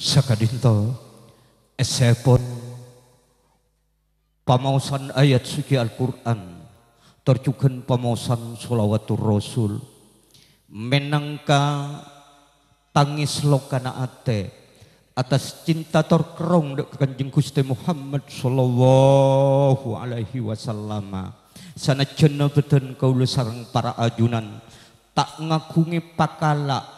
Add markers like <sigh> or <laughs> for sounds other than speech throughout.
sakadinto esepon pamausan ayat suci Al-Quran tercukan pamausan sulawatur Rasul. Menangka tangis lokana ate atas cinta terkerong dek kanjeng Gusti Muhammad sallallahu alaihi wasallam. Sana cenna beten kaula sareng para ajunan tak ngakungi pakala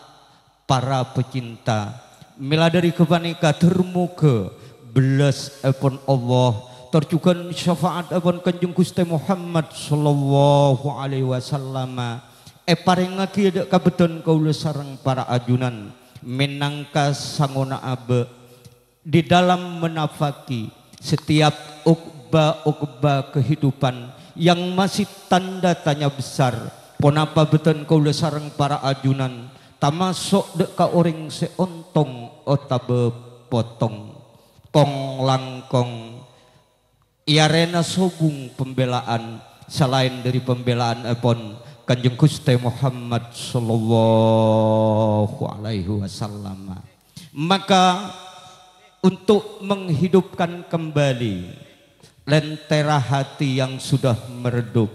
para pecinta mila dari kepanika termuka belas epon Allah. Terjukan syafaat epon kanjeng Gusti Muhammad sallallahu alaihi wasallam. E paring ngaki dek kabeton kaula sareng para ajunan. Menangka sangona abe di dalam menafaki setiap ukba-ukba kehidupan yang masih tanda tanya besar. Ponapa beton kaula sareng para ajunan? Tamasuk dek ka orang seontong otabe potong. Kong langkong. Iarena sobung pembelaan. Selain dari pembelaan epon Kanjeng Gusti Muhammad sallallahu alaihi wasallam. Maka untuk menghidupkan kembali lentera hati yang sudah meredup,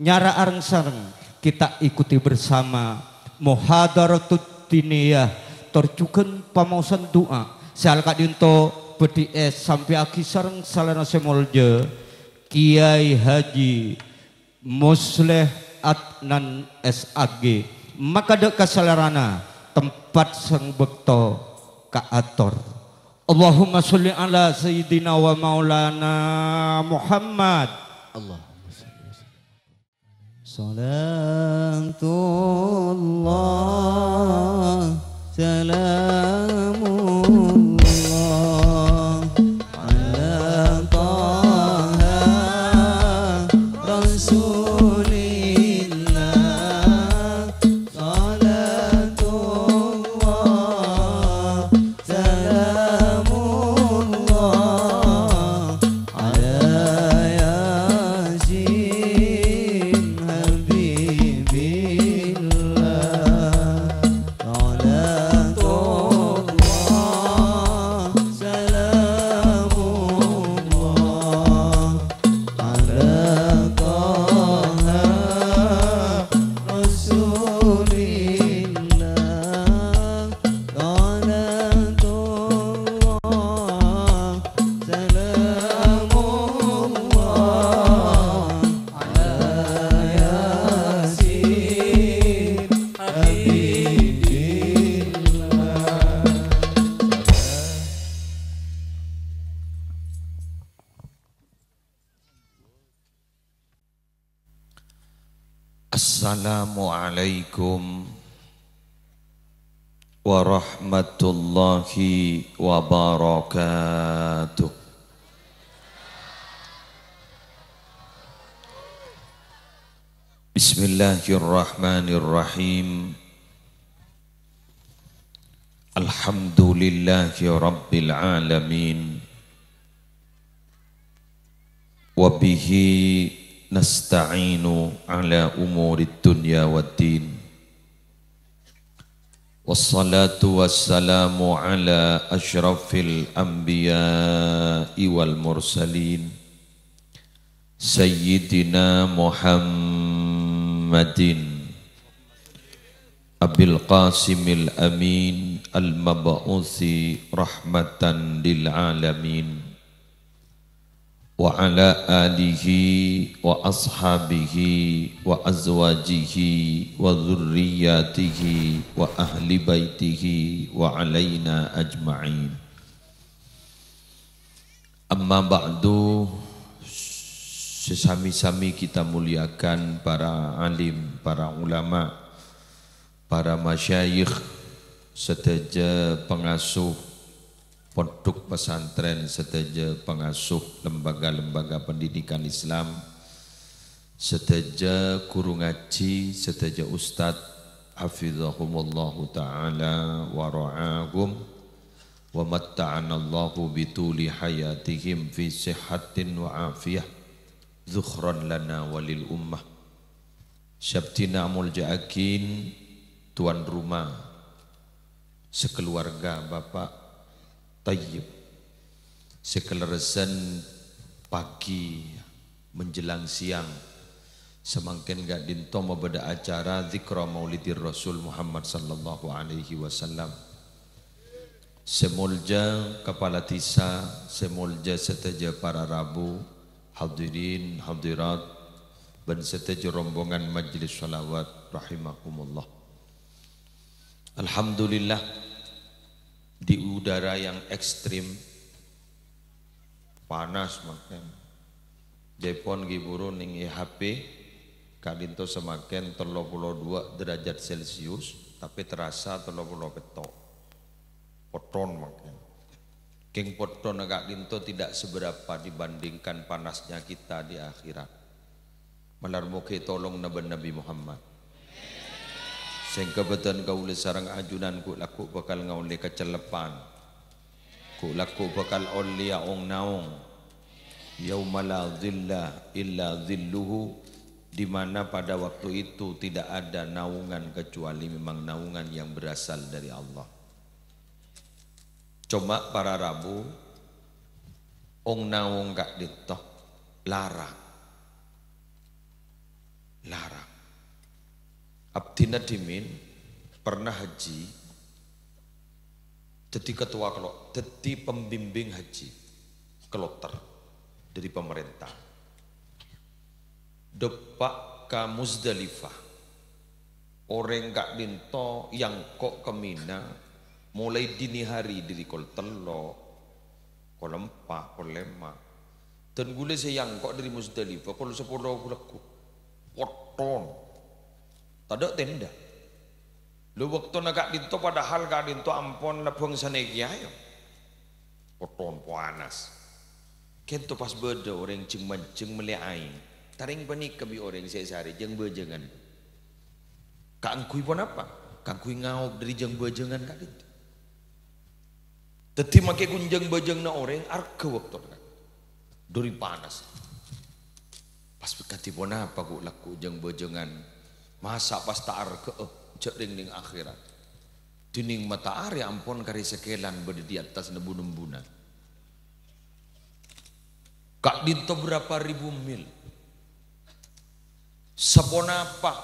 nyara areng-sareng kita ikuti bersama muhadaratut diniyah tercuken pamausan doa sal kadinto bedi es sampai aki sareng salana semolje Kiai Haji Musleh Adnan SAG maka dek kasalarana tempat sang bekto kaator Allahumma sholli ala sayyidina wa maulana Muhammad. Allah Salatullah. Salamun Assalamualaikum Bismillahirrahmanirrahim. Alhamdulillahi rabbil alamin. Wabihi نستعين على أمور الدنيا والدين والصلاة والسلام على أشرف الأنبياء والمرسلين سيدنا محمد محمد Abil Qasimil Amin Al-Mab'uthi Rahmatan Lil Alamin Wa ala alihi wa ashabihi wa azwajihi wa dhurriyatihi wa ahli baitihi wa alaina ajma'in Amma ba'du Sesami-sami kita muliakan para alim, para ulama, para masyayikh, seteja pengasuh pondok pesantren seteja pengasuh lembaga-lembaga pendidikan Islam seteja guru ngaji seteja ustad hafizahumullah taala wa ra'ahum wa matta'ana Allahu bituli hayatihim fi sihatin wa afiyah zukhran lana walil ummah. Syabtina mulja'akin tuan rumah sekeluarga Bapak tayyib. Sekeleresan pagi menjelang siang semakin gak dinto pada acara zikra maulidir Rasul Muhammad sallallahu alaihi wasallam. Semolja kepala tisa semolja seteja para rabu hadirin hadirat dan seteja rombongan majlis salawat rahimakumullah. Alhamdulillah di udara yang ekstrim panas makan. Jepon giburu ning IHP kadinto semakin 32 derajat Celcius tapi terasa 30 petok poton makan King poton agak dinto tidak seberapa dibandingkan panasnya kita di akhirat Melarmuki tolong Nabi Nabi Muhammad Sing kebetulan kau sarang ajunan ku laku bakal ngauli kecelepan. Ku laku bakal oli ong naung. Yauma la dhilla illa dhilluhu di mana pada waktu itu tidak ada naungan kecuali memang naungan yang berasal dari Allah. Cuma para rabu ong naung gak ditoh larang. Larang. Abdina Dimin pernah haji jadi ketua kelok, jadi pembimbing haji keloter dari pemerintah. Depak ke Muzdalifah. Orang gak dinto yang kok ke Mina mulai dini hari dari kol telo, kol empah, kol lema. Dan gule sayang kok dari Muzdalifah, kol sepuluh gulaku, poton, Tada tenda. Lu waktu nak dinto padahal kak dinto ampon lapung sanegi ayo. Poton panas. Kento pas beda orang ceng menceng meliai. Taring panik kami orang saya sehari jeng bejengan. Kak angkui pun apa? Kak angkui ngau dari jeng bejengan kak dinto. Teti make kunjang bejeng na orang arke waktu. Duri panas. Pas berkati pun apa ku laku jeng bejengan Masa pas ta'ar ke eh, cek ding ding akhirat. Dining matahari ampun kari sekelan berada di atas nebu-nembuna. Kak dinto berapa ribu mil. Seponapa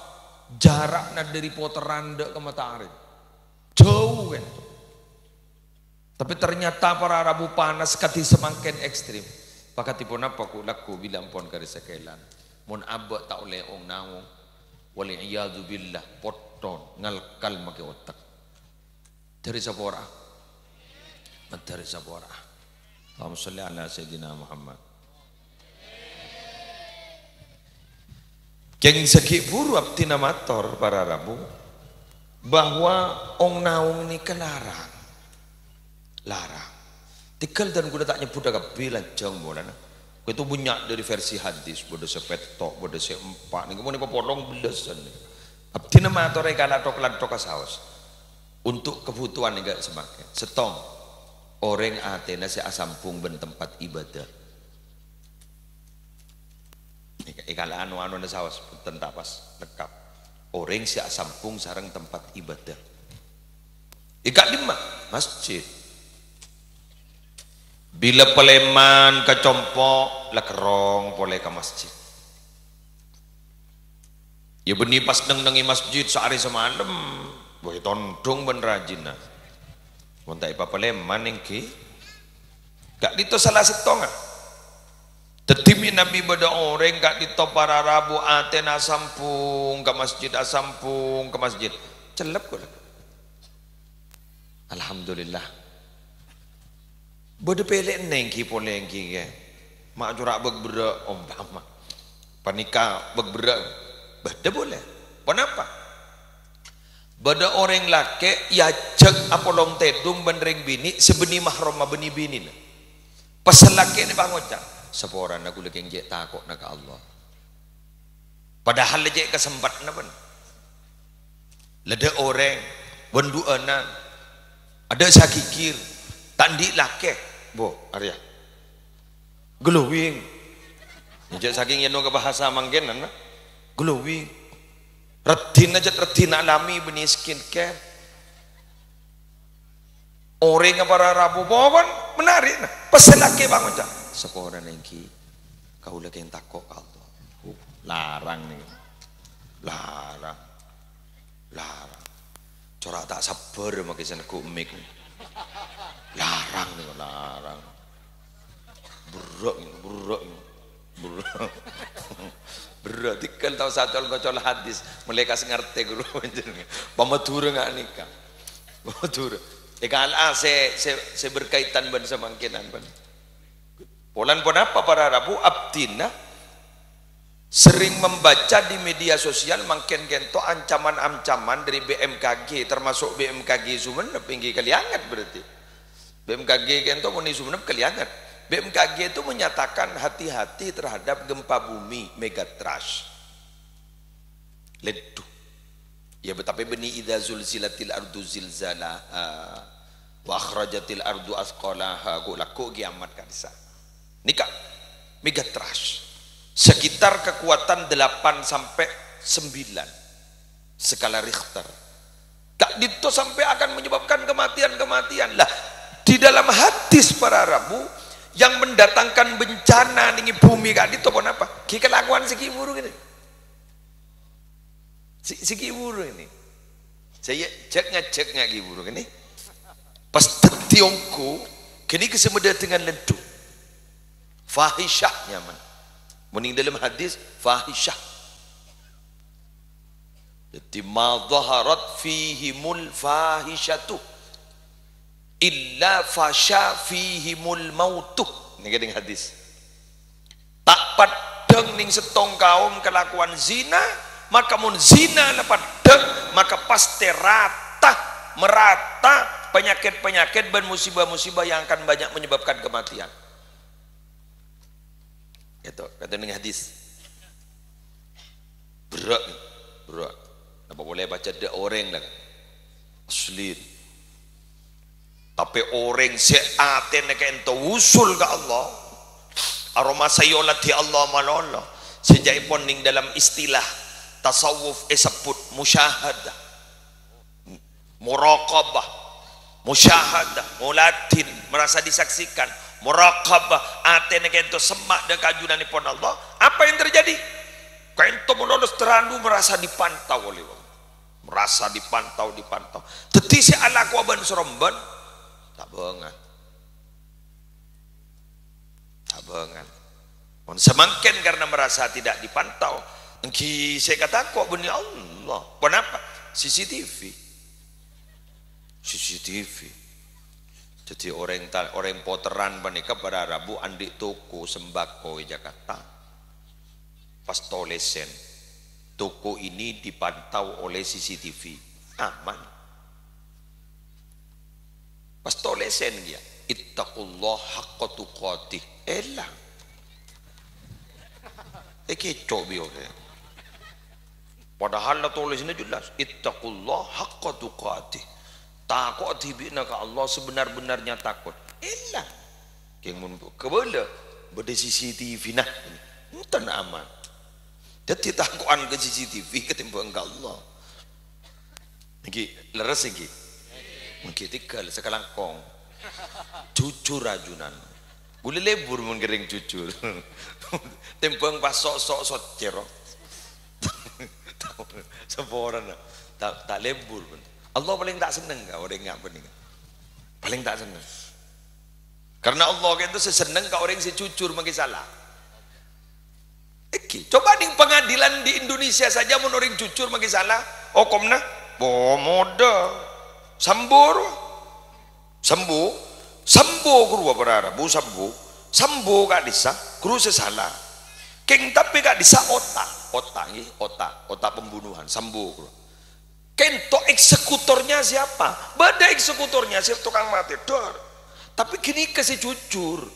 jaraknya dari poteranda ke matahari. Jauh kan. Tapi ternyata para rabu panas kati semakin ekstrim. Pakatipun apa ku laku bilang pun kari sekelan. Mun abak tak oleh ong naung waliyadu billah poton ngalkal make otak. Dari sapora dari sapora Allahumma salli ala sayyidina Muhammad. Keng seki buru abtina mator para rabu. Bahwa ong naung ni kelarang larang tikal dan kuda tak nyebut agak bilang jeng bolana itu banyak dari versi hadis, bodoh sepetok, bodoh seempat. Nih kemudian potong belasan. Abdi nama atau rekala toklan toka saus. Untuk kebutuhan gak semakin. Setong. Orang Athena si asampung ben tempat ibadah. Ikala anu anu na saus tentang pas lekap. Orang si asampung sarang tempat ibadah. Ikat lima masjid. Bila peleman ke lekerong boleh ke masjid. Ya benih pas neng nengi masjid sehari semalam, boleh tondong ben rajin nah. Montai apa peleman ki, gak dito salah setongan. Tetimi Nabi beda orang gak dito para rabu Athena sampung ke masjid asampung ke masjid. Celep kok. Alhamdulillah. Bode pelek neng ki poleng ki ke. Mak jurak begbera umpama. Panika begbera. Bada boleh. Kenapa? Bada orang laki ya cek apa long tedung bendring bini sebeni mahram beni bini. Pasal laki ni bang ucap. Seporan aku lagi jek takut nak Allah. Padahal lejek kesempat na pun. Leda orang, bendu anak, ada sakikir, tandi laki, Bo, Arya. Glowing. Jadi saking yang ke bahasa manggen nana. Glowing. Retin aja retin alami benih skincare. Orang para Rabu pohon menarik. Nah, pesen lagi bang Ucap. Sekolah nengki, kau lagi yang kau tuh. Uh, larang nih, larang, larang. Corak tak sabar makai sana kumik. Larang nih, larang. Buruk, buruk, buruk. Berarti kan tahu satu al hadis, mereka ngerti guru Pamatura nggak nikah. Pamatura. Ika ala se, se, se berkaitan ban sa mangkinan ban. Polan pun apa para Rabu abdina sering membaca di media sosial mangkin gento ancaman-ancaman dari BMKG termasuk BMKG Sumeneb tinggi kaliangat berarti. BMKG gento muni Sumeneb kaliangat. BMKG itu menyatakan hati-hati terhadap gempa bumi megatrash. Leduh Ya betapa beni idza zulzilatil ardu zilzalaha wa akhrajatil ardu asqalaha ku laku kiamat kanisa. Nikah megatrash. Sekitar kekuatan 8 sampai 9 skala Richter. Tak dito sampai akan menyebabkan kematian-kematian lah. Di dalam hadis para Rabu yang mendatangkan bencana nih bumi kak dito pun apa? Ki kelakuan segi buruk ini si giburu ini. Saya cek ngecek nggak ini pas tiongku kini kesemeda dengan lendu fahisyah nyaman mening dalam hadis fahisyah. Jadi ma dhaharat fihimul fahisyatu illa fasha fihimul mautu. Ini kadang hadis. Tak padang ning setong kaum kelakuan zina maka mun zina dek maka pasti rata merata penyakit-penyakit dan musibah-musibah yang akan banyak menyebabkan kematian. Itu kata dengan hadis. Berat berat. Apa boleh baca de orang lah. Asli tapi orang seaten nak ento usul ke Allah. Aroma sayolat di Allah malolo sejak pun ning dalam istilah tasawuf disebut musyahadah muraqabah. Musyahadah muladin merasa disaksikan. Muraqabah. Atene kento semak dan kajunan pun Allah. Apa yang terjadi? Kento menolos terandu merasa dipantau oleh Allah. Merasa dipantau dipantau. Tetisi ala kuaban tak bengan tak bengan semakin karena merasa tidak dipantau Engki saya kata kok benih Allah. Kenapa? CCTV. CCTV. Jadi orang orang poteran panika pada Rabu andik toko sembako Jakarta. Pas tolesen. Toko ini dipantau oleh CCTV. Aman. Pas tolesen dia. Ittaqullah haqqa tuqatih. Elang. Eh kecok biar Padahal lah tulisnya jelas, ittaqullah haqqa tuqatih. Takut tibina ke Allah sebenar-benarnya takut. Elah. Yang mun kebala berde CCTV nah. Entah aman. Jadi takuan ke CCTV ketimbang ke Allah. Iki leres iki. Mungkin tikal sekalangkong. Jujur rajunan. Boleh lebur mun gering jujur. <laughs> Timbang pas sok-sok sok cerok. <laughs> Seporan tak tak lebur pun. Allah paling tak seneng kau orang yang bening. Paling tak seneng. Karena Allah itu seseneng kau orang si jujur mungkin salah. Eki, coba di pengadilan di Indonesia saja orang jujur mungkin salah. Oh komna, oh moda, sambur, sambu, sambu guru apa bu sambu, sambu kak disa, guru sesalah. Keng tapi kak disa otak. Otak ini otak. Otak pembunuhan sambo kento eksekutornya siapa? Bada eksekutornya si tukang mati dor. Tapi kini kasih jujur.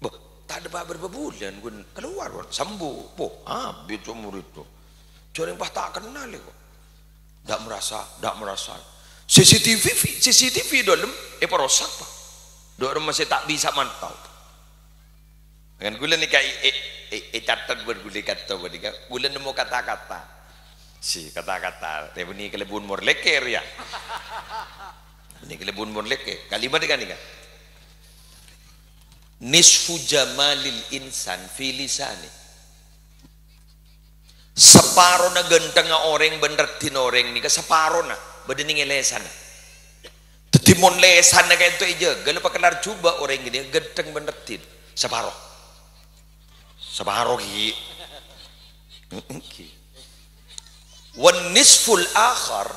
Bah, tak ada berapa bulan gue keluar sambo po habis umur itu yang pas tak kenal ya kok. Tak merasa tak merasa CCTV CCTV dalam eh perosak pak? Dalam masih tak bisa mantau. Dengan gula nih kayak eh, eh, eh catat berguli kata berdiga gula nemu kata-kata. Si kata-kata. Tebuni kelebun mor leker ya. Ini kelebun bun leke kalimat kan kan? Nisfu jamalil insan fi lisani. Separo na genteng orang bener tin orang ni ka separo na bedening lesan Timon lesan na kayo ito galo pa kalar cuba orang gini genteng bener tin separo separo ki wan nisful akhar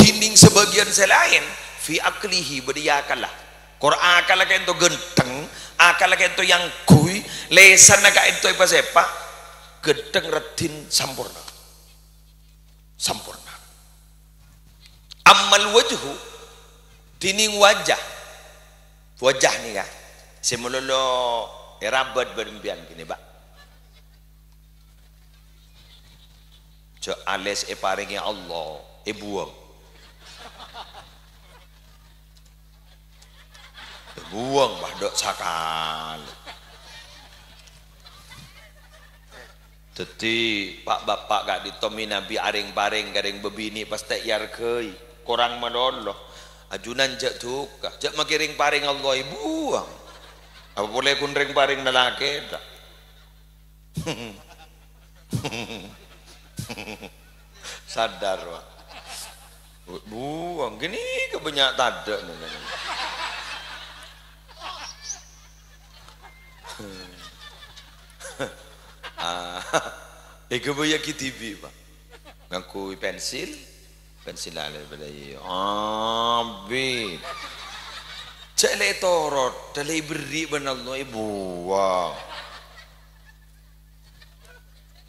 tining sebagian selain fi aklihi berdiakalah kor akala kayo genteng akala kayo yang kui. Lesan na kayo ipa sepa gedeng retin sampurna. Sampurna amal wajhu tining wajah. Wajah nih ya. Semulolo erabat bermbian gini pak. Ce ales e paringi Allah. E buang. E buang bah dok sakal. Teti pak bapak gak ditomi nabi aring paring garing bebini pasti yar kei korang madolo ajunan jak tuka jak makiring paring Allah buang apa boleh kun ring paring nalake tak sadar pak buang gini kebanyak tada ah ego boya ki TV pak ngaku pensil pensil ala pada iya abid cek le torot dalai beri Allah ibu wow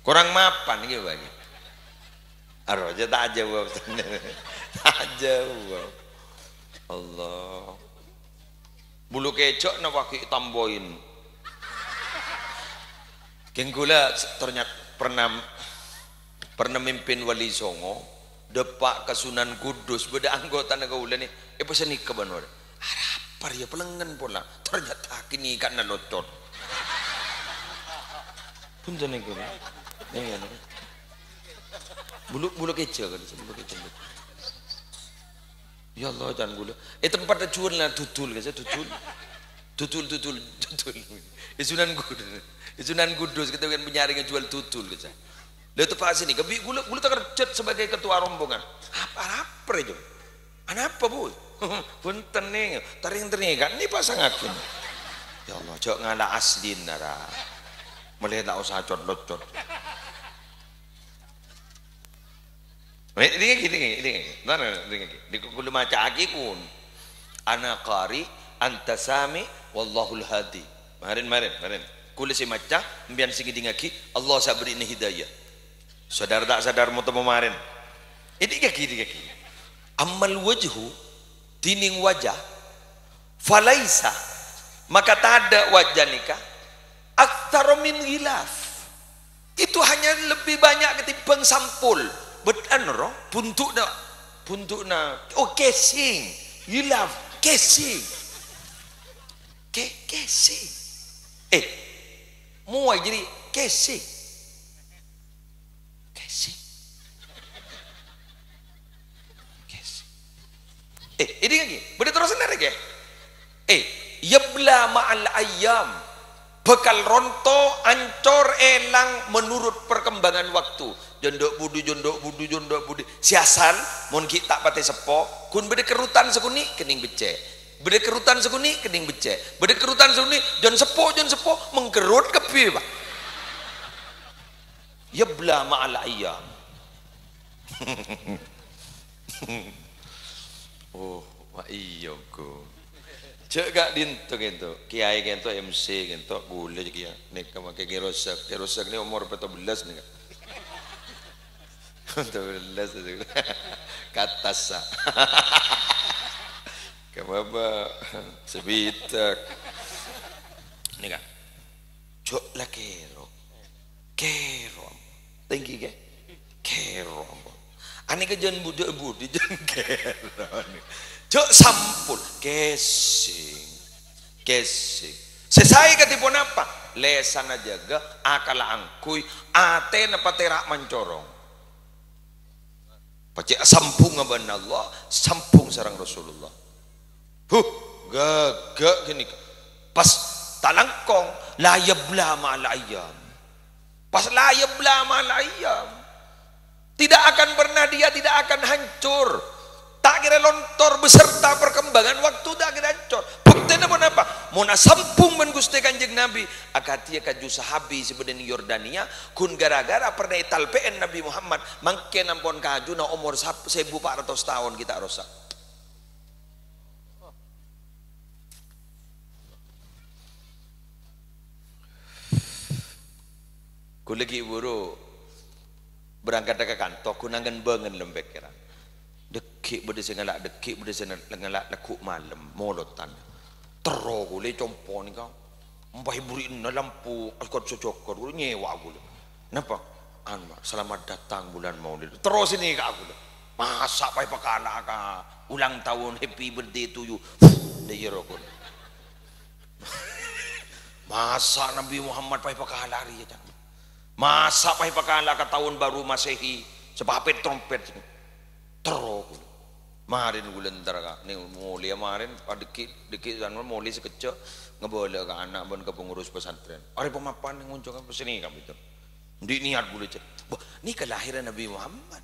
kurang mapan gitu bagi aja tak jawab. <laughs> Tak jawab. Allah. Bulu kecok nak pakai tamboin? Kenggula ternyata pernah pernah mimpin wali songo depak ke Sunan Kudus beda anggota negara ulah ni. Eh pasal ni kebanor harapar ya pelengan pula ternyata kini ikan nalotot ni gula ni ni bulu bulu kecil kan bulu kecil ya Allah jangan gula. Eh tempat jual lah tutul kan tutul. Tutul tutul tutul. Eh Sunan Kudus. Sunan Kudus kita kan penyaring jual tutul gitu. Lalu tu pas ini, kebi gula gula tak kerja sebagai ketua rombongan. Apa apa itu? Anak apa bu? <laughs> Punten nih, taring taring kan ini pasang akin. Ya Allah, cok ngala asli nara. Melihat tak usah cot locot. Ini ini ini ini mana ini di kulo maca aki kun. Anak kari antasami wallahul hadi. Marin marin marin si maca mbian sing dingaki Allah sa beri ini hidayah sadar tak sadar mau kemarin. Ini kaki ini kaki amal wajhu tining wajah falaisa maka tak ada wajah nikah aktar min hilaf itu hanya lebih banyak ketimbang sampul. Betan roh puntuk na puntuk na oh casing. Hilaf casing. Ke casing. Eh muai jadi casing eh ini lagi boleh terus sendiri ke eh yabla ma'al ayam bekal ronto ancor elang menurut perkembangan waktu. Jondok budi jondok budi jondok budi. Siasal mun tak pate sepo. Kun bede kerutan sekuni kening becek. Beda kerutan sekuni kening becek. Beda kerutan sekuni jon sepo jon sepo mengkerut kepi pak. Ya bela ma'al ayam. <laughs> oh, wa iya ko. Cek gak dinto gitu. Kiai gitu MC gitu boleh kia. Nek kamu kayak gerosak, gerosak ini umur betul belas nih. Betul belas itu. <laughs> Katasa. Kababa <laughs> sebitak. Ini kan. Cok lah kero. Kero. Tinggi ke? Kero. Ani ke jan budak budi jan <laughs> kero. Cok sampul. Kesing. Kesing. Sesai katipun apa? Lesan aja ga akal angkui ate na paterak mencorong. Pacik sampung aban Allah, sampung sarang Rasulullah. Huh, gagak gini. Pas talangkong, layabla malayam. Pas layabla malayam. Tidak akan pernah dia tidak akan hancur. Tak kira lontor beserta perkembangan waktu tak kira hancur. Bukti apa apa? Mona sampung men Gusti Kanjeng Nabi. Akatia kaju sahabi sebenarnya Yordania kun gara-gara pernah talpeen Nabi Muhammad mangke nampon kaju na umur 1400 tahun kita rosak. Kulegi buru berangkat ke kantor kunangan bangen lembek kira dekik berde sengalak dekik berde sengalak lekuk malam molotan. Tero kule compo ni kau. Mbah buri na lampu akot cocokor kule nyewa kule napa anu selamat datang bulan maulid. Terus ini kak aku masa pai pakala ka ulang tahun happy birthday to you. De <laughs> masa Nabi Muhammad pai pakala ri ya masa pai pakala ka tahun baru masehi? Sebab trompet? Teruk. Marin gulen ka ni muli marin. Dikit dikit dan muli sekecil ngeboleh ke anak pun ke pengurus pesantren. Ada pemapan muncul kan sini kamu itu. Di niat boleh cek. Ini kelahiran Nabi Muhammad.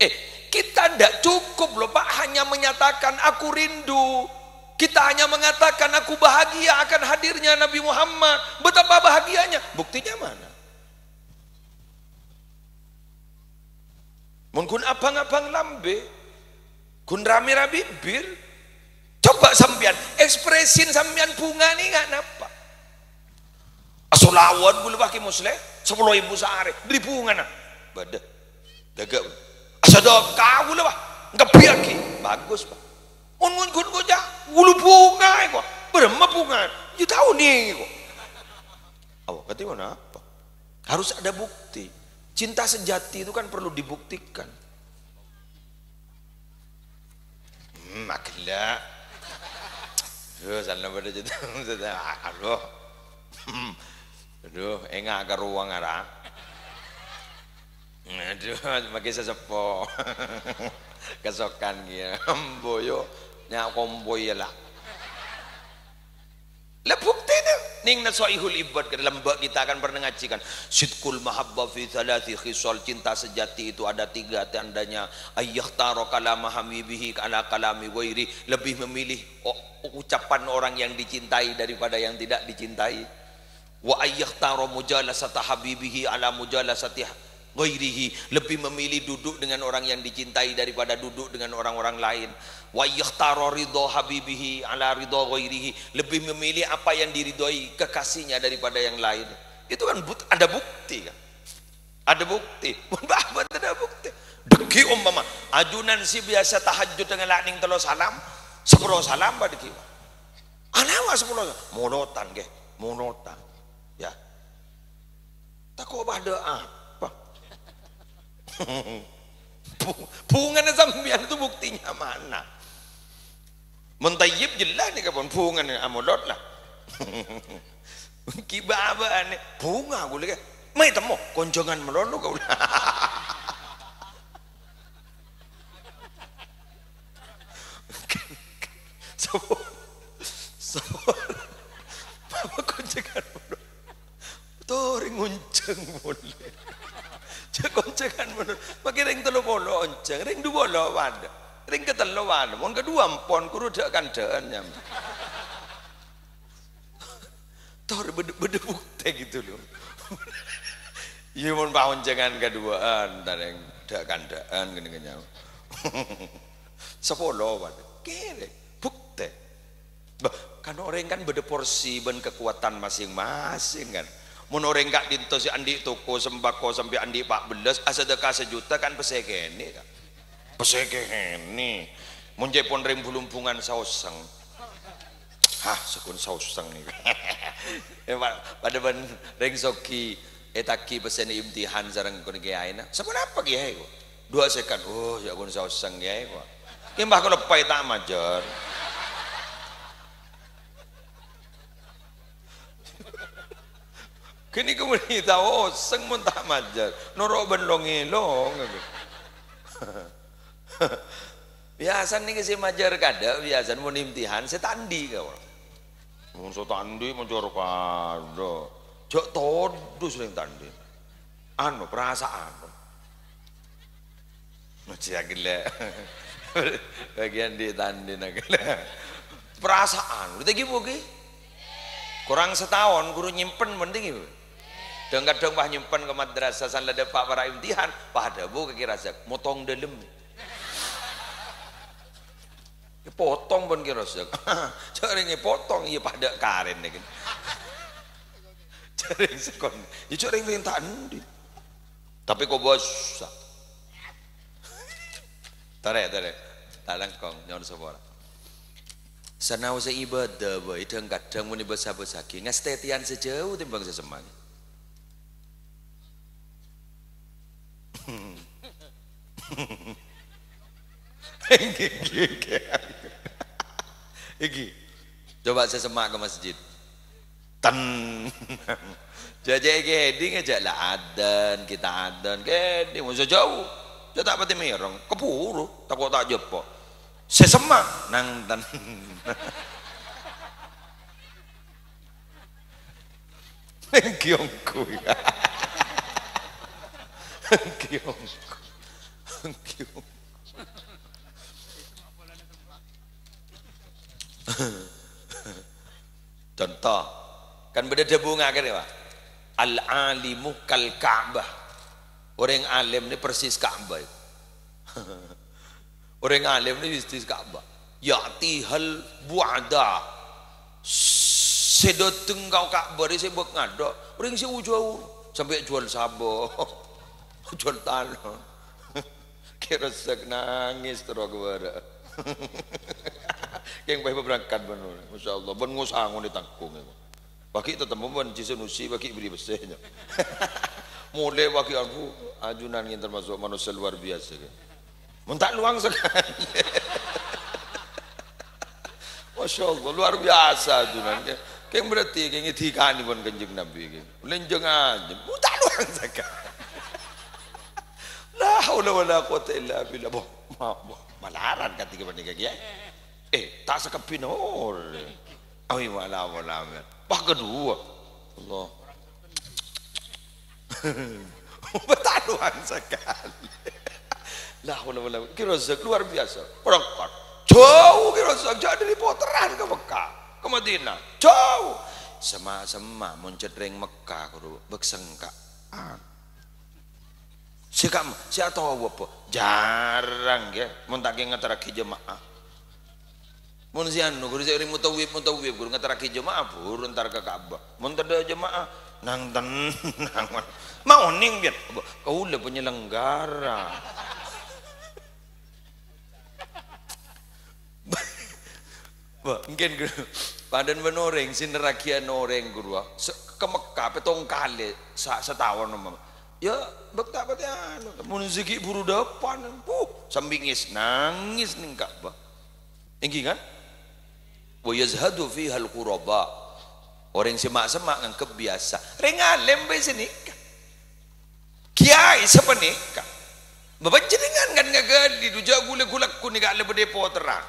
Eh kita tidak cukup loh pak. Hanya menyatakan aku rindu. Kita hanya mengatakan aku bahagia akan hadirnya Nabi Muhammad. Betapa bahagianya. Buktinya mana Mungkin abang-abang lambe, kun rame-rame bir, coba sampean ekspresin sampean bunga nih nggak napa. Asolawan boleh pakai musle, sepuluh ibu sehari, beli bunga nak, badak. Asadokah boleh pak, nggak biaki, bagus pak. Ungun kun kuja, bulu bunga kok, berapa bunga, you nih kok. Awak kata mana apa? Harus ada bukti. Cinta sejati itu kan perlu dibuktikan. Hmm, maklah. Aduh, sana pada jadi, aduh, hmm, aduh, enggak ke ruang arah. Aduh, makin sesepo, kesokan dia, boyo, nyak komboy lah. Lah bukti ning na sahihul ibad ke dalam bab kita akan pernah ngajikan. Sidqul mahabbah fi thalathi khisal cinta sejati itu ada tiga tandanya. Ayyahtaro kalama hamibihi ala kalami wairi. Lebih memilih ucapan orang yang dicintai daripada yang tidak dicintai. Wa ayyahtaro mujalasata habibihi ala mujalasati ghairihi lebih memilih duduk dengan orang yang dicintai daripada duduk dengan orang-orang lain. Wa yakhtara ridha habibihi ala ridha ghairihi lebih memilih apa yang diridhoi kekasihnya daripada yang lain. Itu kan ada bukti kan? Ada bukti. <laughs> Bahwa ada bukti. Deki umpama ajunan si biasa tahajud dengan lakning telo salam sepuluh salam pada deki anawa sepuluh monotan ke monotan. Ya. Tak kok <laughs> apa bunga sambian itu buktinya mana Mentayyib jelas ni kapan bunga ni amulot lah. <laughs> Kibaba ni bunga aku lagi. Mai temu konjongan melono kau so, <laughs> so, apa konjongan melono? Tori ngunceng boleh. Melono. Pakai ring telu bolo onceng, ring dua bolo ada ring keteluan mon kedua pon kuru dek kan nyam. Tor bede bede bukti gitu loh iya mon pahun jangan keduaan tareng dek kandaan gini kenyang sepuluh waduh kere bukti. Bah kan orang kan beda porsi ben kekuatan masing-masing kan mun orang gak dinto si andi toko sembako sampai andi pak belas asa deka sejuta kan pesekene kan peseke ini munjai pon rem bulumpungan sauseng. Hah sekun sauseng nih. <laughs> Eh, pada ban reng soki etaki pesen imtihan sarang kun kiai na sama apa kiai? Dua sekan. Oh ya kun sauseng kiai kok kimbah kalau pai tak majar kini kemudian tahu seng mun tak majar norok ben long <laughs> Biasa nih si majar kada biasa mau nimtihan saya tandi kau. Mau so tandi majar kada. Jok todo sering tandi. Anu perasaan. Masih gila. <laughs> Bagian di tandi nak Perasaan. Udah gitu Kurang setahun guru nyimpen mending ibu. Dan kadang bah nyimpen ke madrasah sana ada pak para imtihan, pak ada bu kira motong dalam. Potong pun kira sek <laughs> cari potong iya pada karen nih cari sekon. Ya cari minta di tapi kok bos tare tare. Talang kong nyon usah ibadah boy. Dan kadang muni besar besar ngas tetian sejauh timbang sesemang <laughs> Iki. Coba saya semak ke masjid. Ten. Jaja iki heading aja lah adan, kita adan. Kedi mau jauh. Saya tak pati merong, kepuru, tak kok tak jepo. Saya semak nang ten. <laughs> Kiongku. <laughs> Contoh, kan beda bunga kan ya Al alimu kal Ka'bah. Orang alim ni persis Ka'bah. <laughs> Orang alim ni persis Ka'bah. Ya'ti hal bu'ada. Sedot tengkau Ka'bah ni sebab ngada. Orang si ujau sampai jual sabo. <laughs> jual tanah. Kira sek nangis terus kepada. Yang baik berangkat benar. Masya Allah. Ben ngusangun di tangkung. Bagi tetap ben cisenusi bagi beri besarnya. <laughs> Mulai bagi aku ajunan yang termasuk manusia luar biasa. Mentak luang sekali. <laughs> Masya Allah luar biasa ajunan. Kayak berarti kayak ngitikan pun kanjeng Nabi. Lenjeng aja. Mentak luang sekali. La haula wala quwata illa billah. Malaran ketika menikah ya. Eh, tak sekepinor. Awi wala wala. Bah kedua. Allah. <laughs> Betaluan sekali. Lah wala wala. Kira luar biasa. Orang kan. Jauh kira jauh dari poteran ke Mekah. Ke Madinah. Jauh. Sema-sema mencedreng Mekah. Beksengka. Ah. Si kam, si tahu apa? Jarang ya, mun tak ngataraki jemaah. Mun si anu, guru saya mutawib mutawib, guru ngataraki jemaah buru ntar ke Ka'bah. Mun tada jemaah nang tenang. Mau ning biar, kau udah penyelenggara. mungkin guru padan menoreng sinerakian noreng guru ke Mekah petong kali setahun nomor Ya, bekta pati anu, mun ziki buru depan, puh, sambingis nangis ning Ka'bah. Ingki kan? Wa yazhadu fiha al-quraba. Orang semak-semak ngan kebiasa. Rengalem bae sini. Kiai sepenika. Bapak jenengan kan ngagadi duja gule gulak ku lebe depo terang.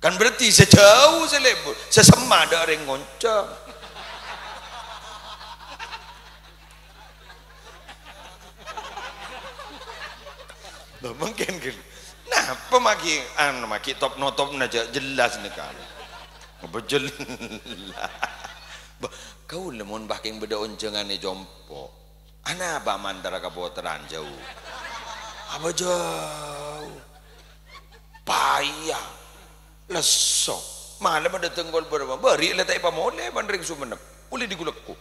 Kan berarti sejauh selebur, sesema ada orang ngoncang. Loh, mungkin gitu. Nah, pemaki anu maki top no top jelas nih kan. Bejelas. Kau lemon baking beda uncengan nih jompo. Ana apa mandara kapoteran jauh. Apa jauh? Payah. Lesok. Malam ada tenggol berapa? Beri letak apa boleh bandring sumenep. Boleh digulekku.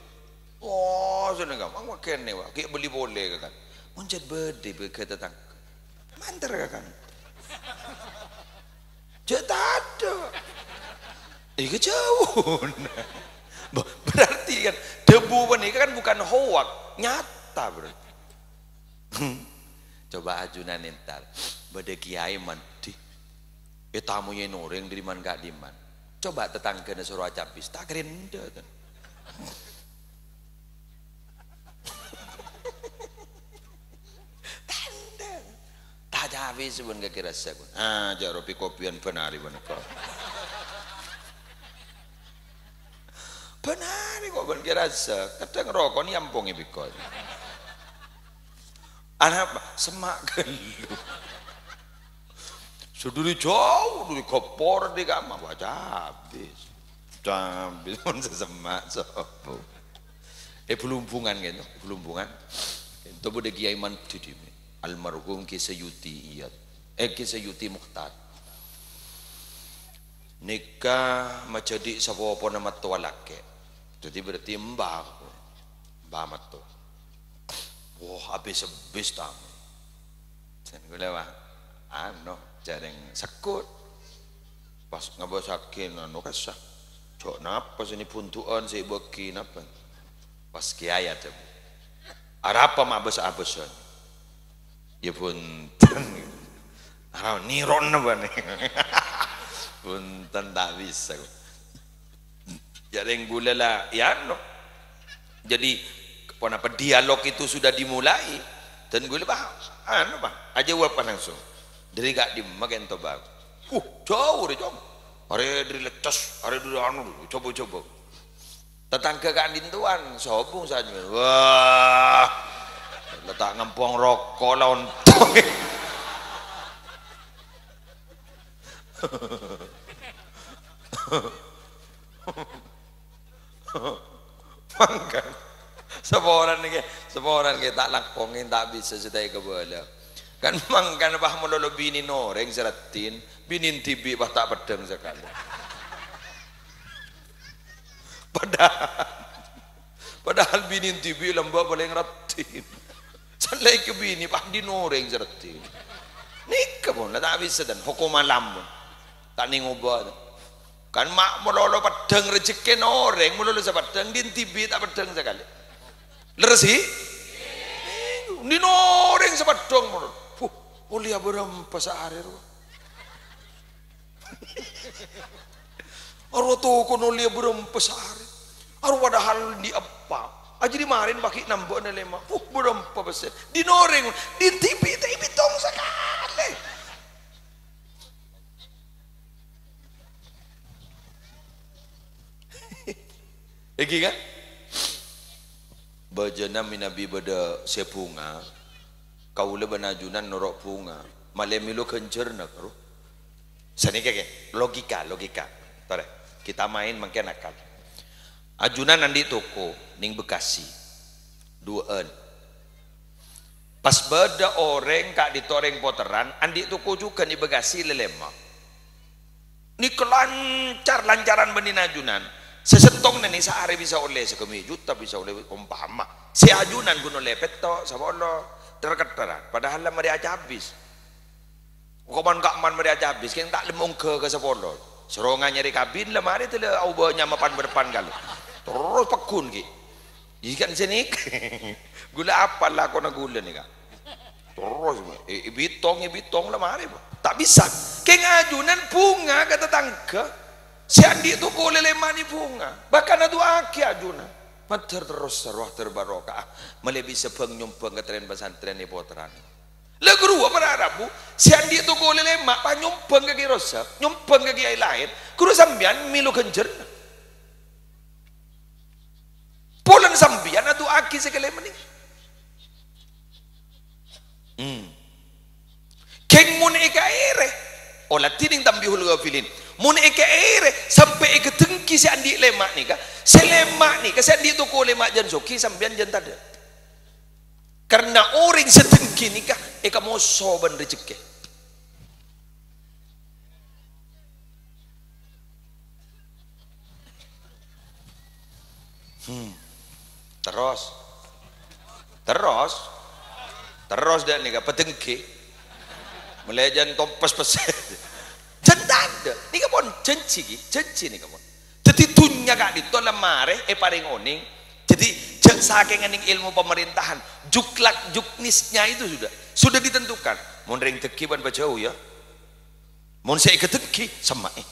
Oh, enggak. Mang makan nih, kayak beli boleh kan. Muncet berde berkata manter kan jauh ada. Iya jauh. Berarti kan debu ini kan bukan hoak nyata bro. Coba ajunan entar bade kiai mandi ya tamunya noreng dari man gak diman. Coba tetangga suruh acapis tak keren tapi sebun gak kira sa ah jaro pi kopian penari ko penari kok kira sa kadang rokok ni ampung biko anak semak gelu Suduri jauh, duri kopor di kamar, wajah habis. Habis pun sesemak sopo. Eh pelumpungan gitu, pelumpungan. Itu bude kiai man tidimi. Almarhum kisayuti iyat. Eh kisayuti mukhtar. Nikah menjadi apa nama laki. Jadi berarti mbak. Mbak matu. Wah habis habis tamu. Saya lewat. Ano jareng sekut pas ngabasakin anu kasah cok napa sini puntuan si beki napa pas kiai ada apa mak besa abesan ya punten. Arah niron nih? <laughs> Punten tak bisa jareng gula lah ya no. Jadi apa dialog itu sudah dimulai dan gue bah anu bah aja apa langsung. Dari gak di makin tobak uh jauh deh jauh hari dari lecas hari dari anu coba coba tetangga kan dintuan sobung saja. Wah letak ngempong rokok lontong mangkan seporan nih seporan kita lakongin tak bisa sudah kebala kan mangkan bah melolo bini noreng seratin binin tibi bah tak pedang sekali. Padahal padahal binin tibi lembah paling ratin salai ke bini bah di noreng seratin nikah pun tak bisa dan hukuman lambun tak ningubah kan mak melolo pedang rezeki noreng melolo sepedang din tibi tak pedang sekali. Lersi di noreng sepedang melolo. Mulia berapa sehari ro? Aro to kono lia berapa sehari? Aro di apa? Aja di marin baki nambah na lema. Uh berapa besar? Di noreng, di TV TV tong sekali. <laughs> Egi kan? Bajana minabi bada sepunga kaula banajunan norok punga malemilo kencerna karo sani keke logika logika tore kita main makin akal ajunan andi toko ning bekasi. Duaan pas beda orang kak ditoreng poteran andi toko juga di bekasi lelema. Ni kelancar lancaran benin ajunan. Sesetong nani sehari bisa oleh sekemi juta bisa oleh umpama. Si ajunan gunung lepet to sama Allah terketeran. Padahal lah mereka habis. Kuman kak man mereka habis kan tak lemong ke ke sepolo serongan nyari kabin lah mari tu lah au bawa mapan berdepan terus pekun ki. Ikan sini. <laughs> Gula apa lah kau nak gula ni kak? Terus e, bitong e bitong lah mari tak bisa. Keng ajunan bunga kata tangga. Si andi kau lele mani bunga. Bahkan ada aki ajunan. Mater terus seruah terbarokah. Melebi sepeng nyumpeng ke tren pesantren ni potran le guru apa arabu si andi tu ko lele mak pa nyumpeng ke kirosa nyumpeng ke kiai lain. Guru sambian milu kenjer polan sambian atu aki sekele meni hmm. Keng mun eka ere. Olah tining tambihul gafilin mun eke ere sampai eke tengki si andi lemak ni ka si lemak ni ka si andi tu ko lemak jan soki sambian jan tada karena orang setengki ni ka eka mau soban rezeki hmm. Terus. Terus. Terus dan ni ka petengki mulai jan tompas peset <laughs> ada ni kapon janji ki. Janji ni kapon jadi dunia kak di tolong mare e paring oning. Jadi saking ening ilmu pemerintahan juklak juknisnya itu sudah sudah ditentukan. Mau teki ban bajau ya. Mau saya ikat teki sama eh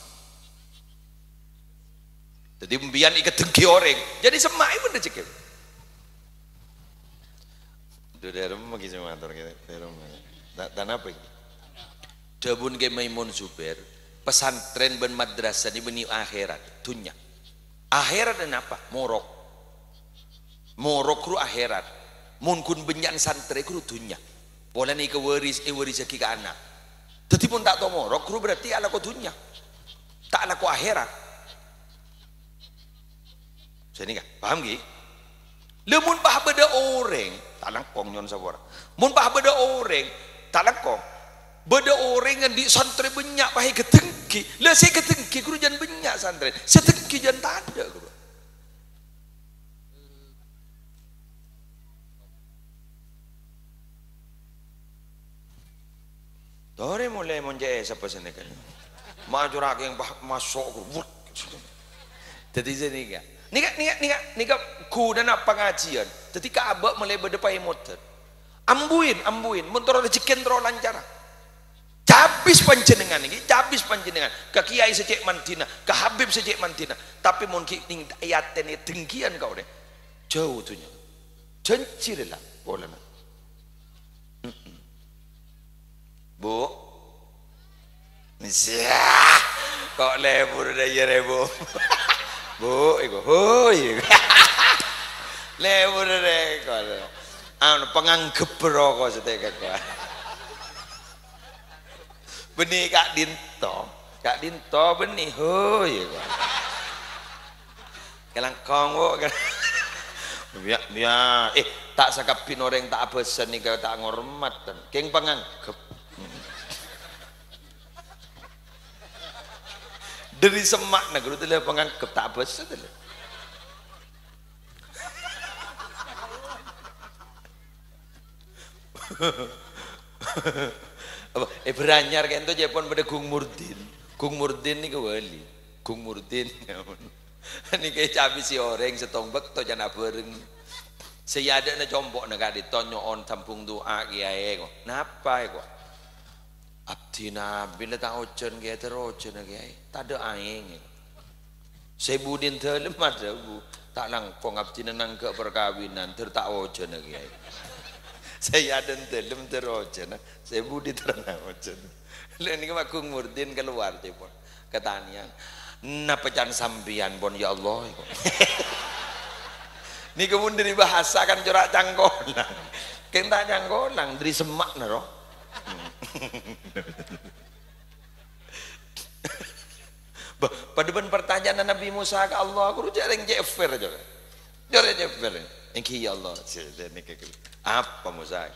jadi mbian ikat teki orang. Jadi sama eh pun rezeki itu dari rumah kisah kita dari rumah dan apa ini Dabun ke Maimun Zubair, pesantren ben madrasah ni beni akhirat, dunia. Akhirat dan apa? Morok. Morok kru akhirat. Mun kun benyan santre kru dunia. Pola ni ke waris, e waris ke anak. Tetapi pun tak tahu morok, kru berarti ala ko dunia. Tak ala akhirat. Ni kan, paham ki? Lemun pah beda orang, tak langkong nyon sabora. Mun pah beda orang, tak langkong. Beda orang yang di santri banyak pahai ketengki. Lah saya ketengki guru jangan banyak santri. Setengki jangan tak ada guru. Tore mulai monjaya siapa sana kan. Maju rak yang masuk. Jadi jadi kan. Nika nika nika nika ku dan pengajian. Jadi abak mulai berdepai motor. Ambuin ambuin. Motor rezeki terlalu lancar habis panjenengan ini habis panjenengan. Ke kiai secek mantina ke habib secek mantina. Tapi mungkin ning ayat ini tinggian kau deh jauh tuhnya jencir lah boleh bu. Misya, kok lebur dah ya rebu <laughs> bu iku hoi. <laughs> Le rek rekor anu penganggebro kok seteke kok Beni kak dinto. Kak dinto benih hoi kok kelangkong wo ya ya eh tak sakap pinoreng tak abesen iki tak ngormat ten. King penganggebro dari semak nah guru tuh panganggep tak tuh <laughs> apa? Eh beranyar kan tuh Jepun pada Gung Murdin. Gung Murdin nih wali? Gung Murdin ini kayak cabi si orang setombek to jangan bareng saya ada na jombok na kadi on tampung doa kiai kok napa kok abdi nabi le tak ojen kiai terojen kiai tak ada aing saya budin terlem <laughs> ada bu. Tak langkong abdi nang ke perkawinan ter tak ojen kiai <laughs> saya ada dalam terojen saya budi terojen <laughs> lalu ini aku ngurdin keluar cepon ketanian napa can sambian bon? Ya Allah ini kemudian dari bahasa kan corak cangkolang kita cangkolang dari semak naro pada pertanyaan Nabi Musa ke Allah aku rujak yang jefer aja Jare jefer Engki ya Allah apa Musa?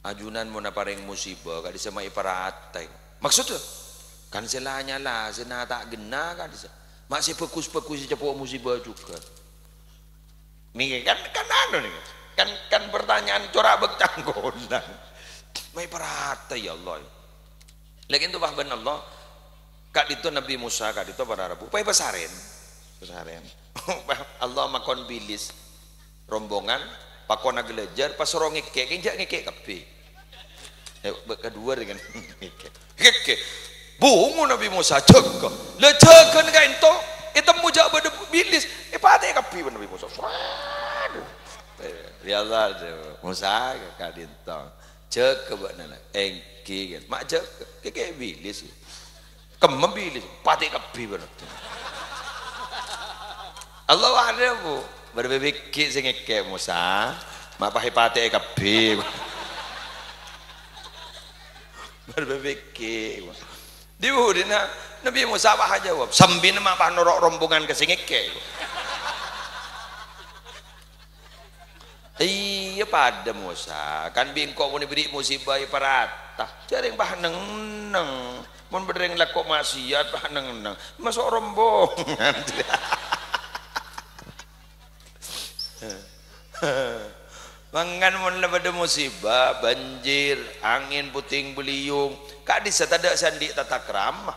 Ajunan mo na pareng musibah kadi sa maiparatay maksud kan selanya lah sena tak gena kan masih pekus-pekus cepo musibah juga. Nih kan kan anu nih kan kan pertanyaan corak bekcang gondang <laughs> mai perhata ya Allah. Lagi itu bahkan Allah kak itu Nabi Musa kak itu para Rabu. Pai pesaren pesaren <laughs> Allah makon bilis. Rombongan pakona gelejar pas orang ngeke kinjak ngeke kape ya kedua dengan <laughs> ngeke ngeke bungu Nabi Musa cek le cek kan itu itu mujak pada bilis. Eh pate kape Nabi Musa. Biasa Musa kadintong cek ke mana engki kan. Mak cek keke bilis. Kemem bilis. Pate kape Allah ada bu. Berbebeki sing ngeke Musa. Mak pahipate kabeh berbebeki diudina Nabi Musa apa jawab sambil mak pah norok rombongan ke sing ngeke iya pada Musa. Kan bingkok mau diberi musibah iparata jaring pah neng neng mun bereng lakok maksiat pah neng neng masuk rombongan <laughs> Mangan mun pada musibah, banjir, angin puting beliung, kak di sandi tata krama.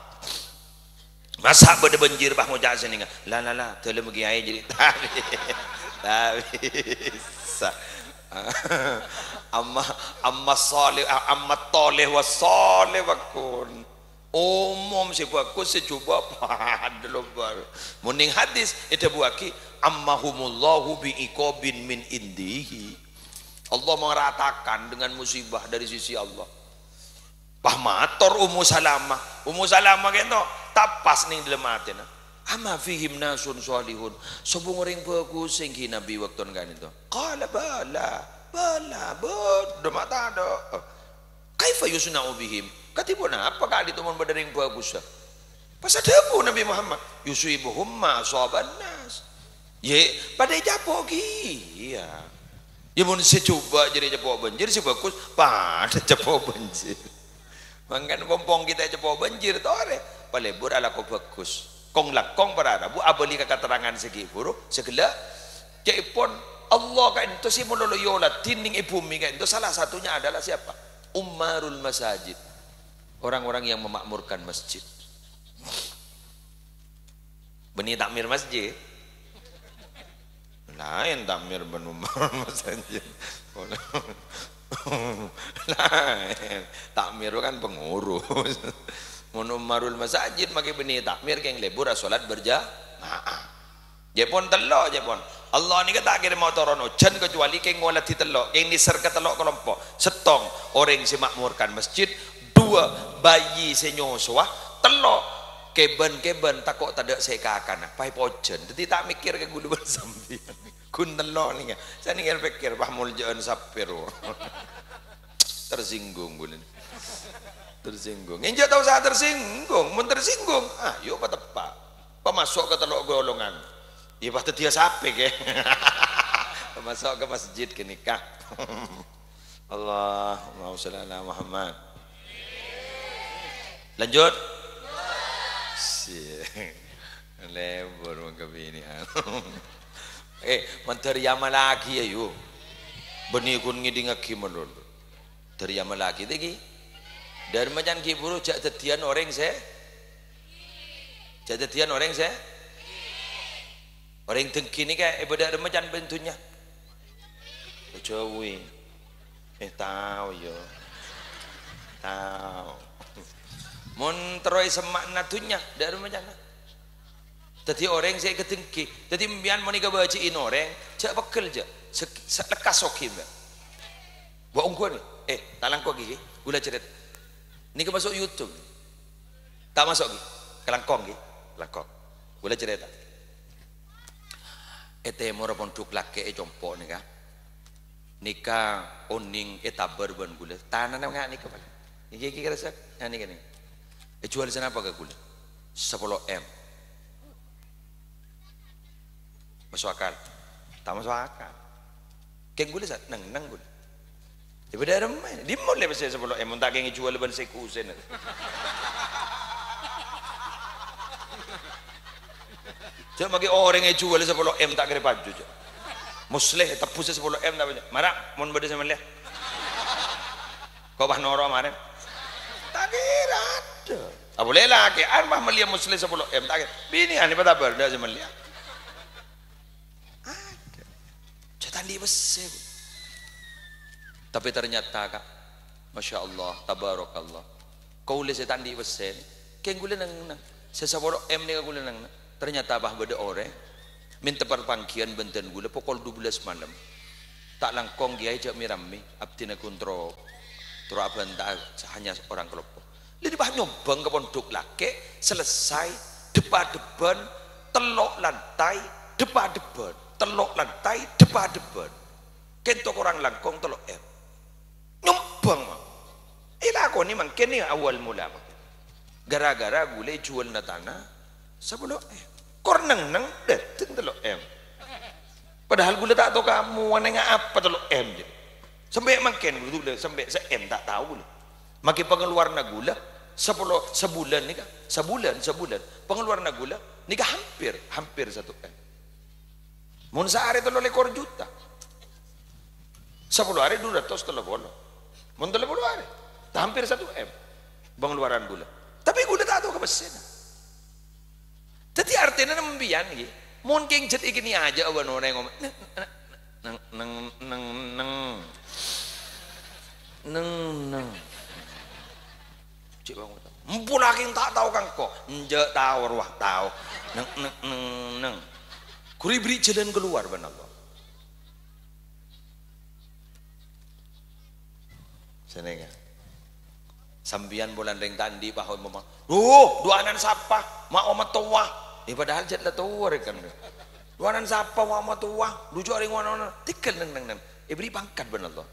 Masa pada banjir bah mujak sini La la la, tele mugi ai jadi. <laughs> Tadi. Tapi <laughs> amma amma salih amma talih wa salih wa kun. Umum si bagus si coba. <laughs> Pada lebar muning hadis. Itu buaki ammahumullahu bi'iqabin min indihi. Allah meratakan dengan musibah dari sisi Allah. Pahmator Ummu Salamah. Ummu Salamah kento tapas ning dalam hati na. Ama fihim nasun salihun. Sobong orang bagus sing Nabi waktu ganito. Qala bala. Bala, bodo mata do. Kaifa yusna'u bihim? Katibo na apa kali itu mon badaring bagus. Pas ada Nabi Muhammad. Yusuibuhum ma sahaban nas. Ye, pada japo Iya. Ya mun coba jadi japo banjir si bagus pada <laughs> japo banjir. Mangkan pompong kita japo banjir tore. Palebur ala ko bagus. Kong lakong para bu abali ka keterangan segi buru segala. Pun Allah kan itu si yola tinding ibu mi kan itu. Salah satunya adalah siapa? Umarul masajid. Orang-orang yang memakmurkan masjid. Benih takmir masjid? Lain takmir benumar masjid <laughs> lain. Takmir kan pengurus menumarul masjid maki benih takmir keng lebur salat berjamaah. Jepun telok Jepun Allah ni kata akhir mau hujan kecuali keng ngolat di telok keng nisar ke telok kelompok. Setong orang si makmurkan masjid. Dua bayi senyoswa telok keben keben takut tak ada saya kakan pai pojen jadi tak mikir ke gulu <laughs> bersambi kun telo nih saya nih pikir bah muljan sapir <laughs> tersinggung bulan tersinggung. Injak tahu saya tersinggung mun tersinggung. Ah yuk apa tepak. Pemasok ke telok golongan. Iya pasti dia sapi ke <laughs> pemasok ke masjid ke nikah. <laughs> Allah mau Muhammad. Lanjut. <laughs> Lebur kebinian. Eh manteriama lagi ya yuk benih kun ngiding aki menurut teriama lagi tegi dari macam kiburu jak tetian orang se? Jak tetian orang se? Orang tengki ni kayak ibadah remajan bentuknya. Jawi eh tahu yo. Tahu mun teroy semak natunya dari macam Tadi orang saya ketengki. Tadi mbian mau nikah bacain orang, cak bekel je, lekas sokim. Buat ni, eh talang kau gigi, gula cerita. Ni masuk YouTube, tak masuk gigi, kelangkong gigi, kelangkong, gula cerita. Ete mora pun tuk laki e jompo ni ka, nikah oning etabar ban gula, tanah nama ngak nikah balik. Ni gigi kira sak, ni kan ni. Eh jual sana apa gula? 10 M. masuk akal? Tak masuk akal. Keng gule sa nang nang gule ibu dah ramai di le pasal sebelum emon tak keng jual ban seku sen Cuma bagi orang yang jual sepuluh M tak kira baju je. Musleh tepus sepuluh M tak banyak. Marah, mau berde sama. Kau bah noro kemarin? Tak kira ada. Tak boleh lah. Kan bah melihat musleh sepuluh M tak kira. Bini ani pada berda sama lihat. tandi besar tapi ternyata kak Masya Allah Tabarakallah. Kau boleh saya tandi besar keng gula nang nang. Sesaboro em ni gula nang ternyata bah beda ore minta perpangkian benten gula pukul 12 malam. Tak langkong dia jak mirami abtina kontro tro aban tak hanya orang kelompok. Jadi bah nyobang ke pondok lake selesai depan-depan telok lantai depan-depan telok lantai depan-depan kentok orang langkong telok er nyumbang ila ko ni mangken ni awal mula gara-gara gule jual na tanah sebelum eh? Korneng nang dateng telok em. Padahal gule tak tahu kamu waneng apa telok em je sampai mangken gule sampai se em tak tahu gule makin pengeluar na gula sepuluh sebulan ni kan sebulan sebulan. Pengeluar na gula ni hampir hampir satu em. Mun sehari itu lekor juta. Sepuluh hari dua ratus telepon. Mun telepon hari, hampir satu m pengeluaran gula. Tapi gula tak tahu ke mesin. Jadi artinya membian gitu. Mungkin jadi gini aja awan orang ngomong neng neng neng neng neng neng cik bangun Mpun aking tak tahu kan kok, nje tahu wah tahu, neng neng neng neng Kuri beri jalan keluar benar Allah. Senenga. Sambian bulan ring tandi bahon mama. Duh, duanan sapa? Ma oma tua. Eh padahal jet tua kan. Duanan sapa ma oma tua? Lucu ring wana Tikal nang nang nang. Eh beri pangkat benar Allah.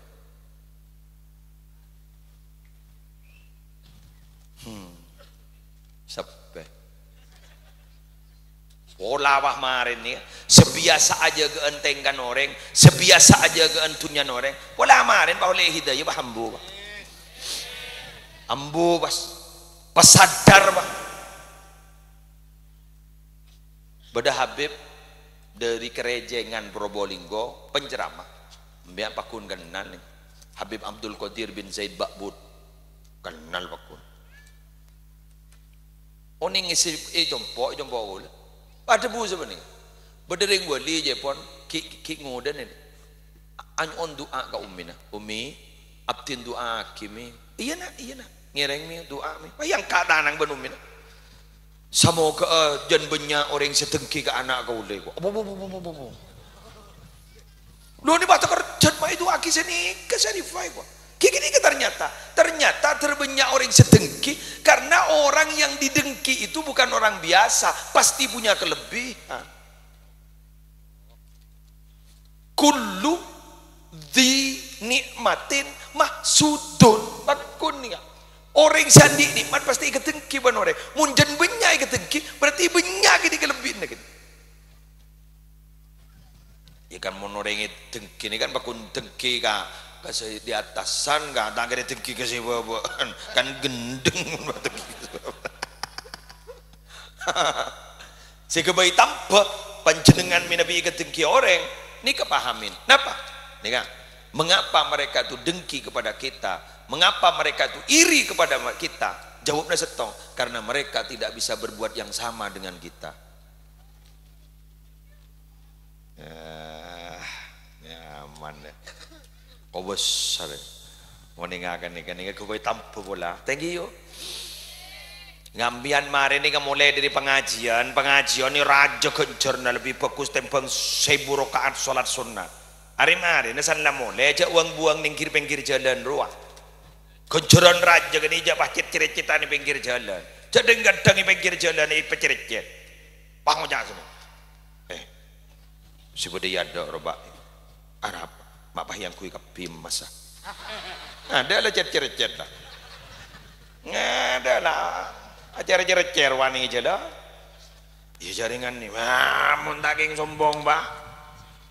Hmm. Sampai. Pola wah marin ni. Sebiasa aja ke entengkan orang, sebiasa aja ke entunya orang. Pola marin bahu le hidayah bahambu. Ambu pas pasadar bah. Beda Habib dari kerejengan Probolinggo penceramah. Mbak pakun kenal nih. Habib Abdul Qadir bin Zaid Bakbud kenal pakun. Oning isi eh jompo jompo ul. Ada bu sebenarnya. Berdering wali je pon ki ki ngodan ini. An on doa ka ummina. Umi abtin doa kimi. Iya nak, iya nak. Ngireng mi doa mi. Bayang keadaan yang benum ini. Samo ke uh, jan benya orang setengki ke anak kau le bo bo bo bo bo. Lo ni bata kerja mai itu aki sini ke sarifai ke ternyata, ternyata terbenyak orang sedengki karena orang yang didengki itu bukan orang biasa, pasti punya kelebihan. Kullu di nikmatin mahsudun bakun ya. Orang sandi nikmat pasti ikut dengki ban orang. Munjan benyak ikut dengki berarti benyak ini kelebihan gitu. Ya kan monoreng dengki ini kan bakun dengki kah kasi di atasan ka tak kira tengki kasi bawa <laughs> kan gendeng <laughs> <laughs> si kebayi tanpa panjenengan minabi ke tengki orang ni kepahamin. Kenapa ni kan? Mengapa mereka tu dengki kepada kita? Mengapa mereka tu iri kepada kita? Jawabnya setong karena mereka tidak bisa berbuat yang sama dengan kita. Ya nyaman ya. kau besar meninggalkan ni kan ni kau tampu pula. Thank you. Ngambian mari ni kan mulai dari pengajian. Pengajian ni raja na lebih fokus tentang seribu rakaat solat sunnah. Hari mari ni sana mulai aja uang buang kiri pinggir jalan ruang kencuran raja kan ija pacit cerita ni pinggir jalan. Jadi gadang ni pinggir jalan ni pecerit paham jangan semua eh si budaya ada robak Arab mak yang kui kapim masa ada lah cer-cer lah ada lah. Acara cer-cer wani aja lah ya jaringan ni. Mun daging sombong bah.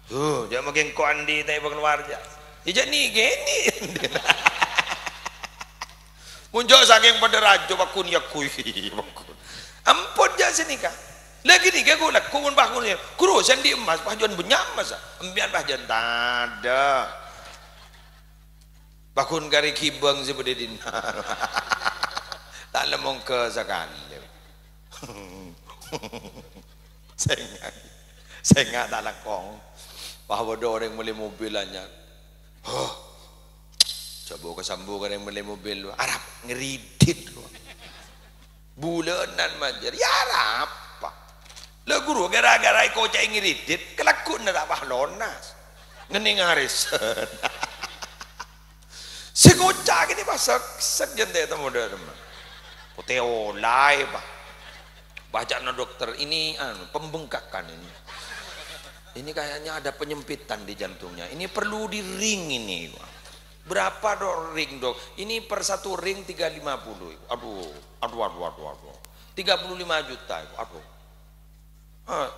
Tuh jangan makin ko andi tay keluar aja ya ni gini. <laughs> Munjok saking pada rajo bakun ya kui <laughs> ampun jangan sini kah lagi nih gue lah kumun bahkun ya kuro di emas bahjuan banyak masa. Embian bahjuan tada bahkun kari kibang seperti dinar tak lemong ke sekali saya nggak tak lakong. Bahwa ada orang beli mobil aja oh coba kesambu kan yang beli mobil Arab ngeridit bulanan majar ya Arab lah guru gara-gara iko cak ngiridit kelakun na tak lonas. Ngeni ngaris. <laughs> si kocak ini pasak sak jente temu teman. Poteo lai pak. Baca na dokter ini anu pembengkakan ini. Ini kayaknya ada penyempitan di jantungnya. Ini perlu di ring ini. Berapa dok ring dok? Ini per satu ring 350. Aduh, aduh, aduh, aduh, aduh. 35 juta. Aduh. Oh.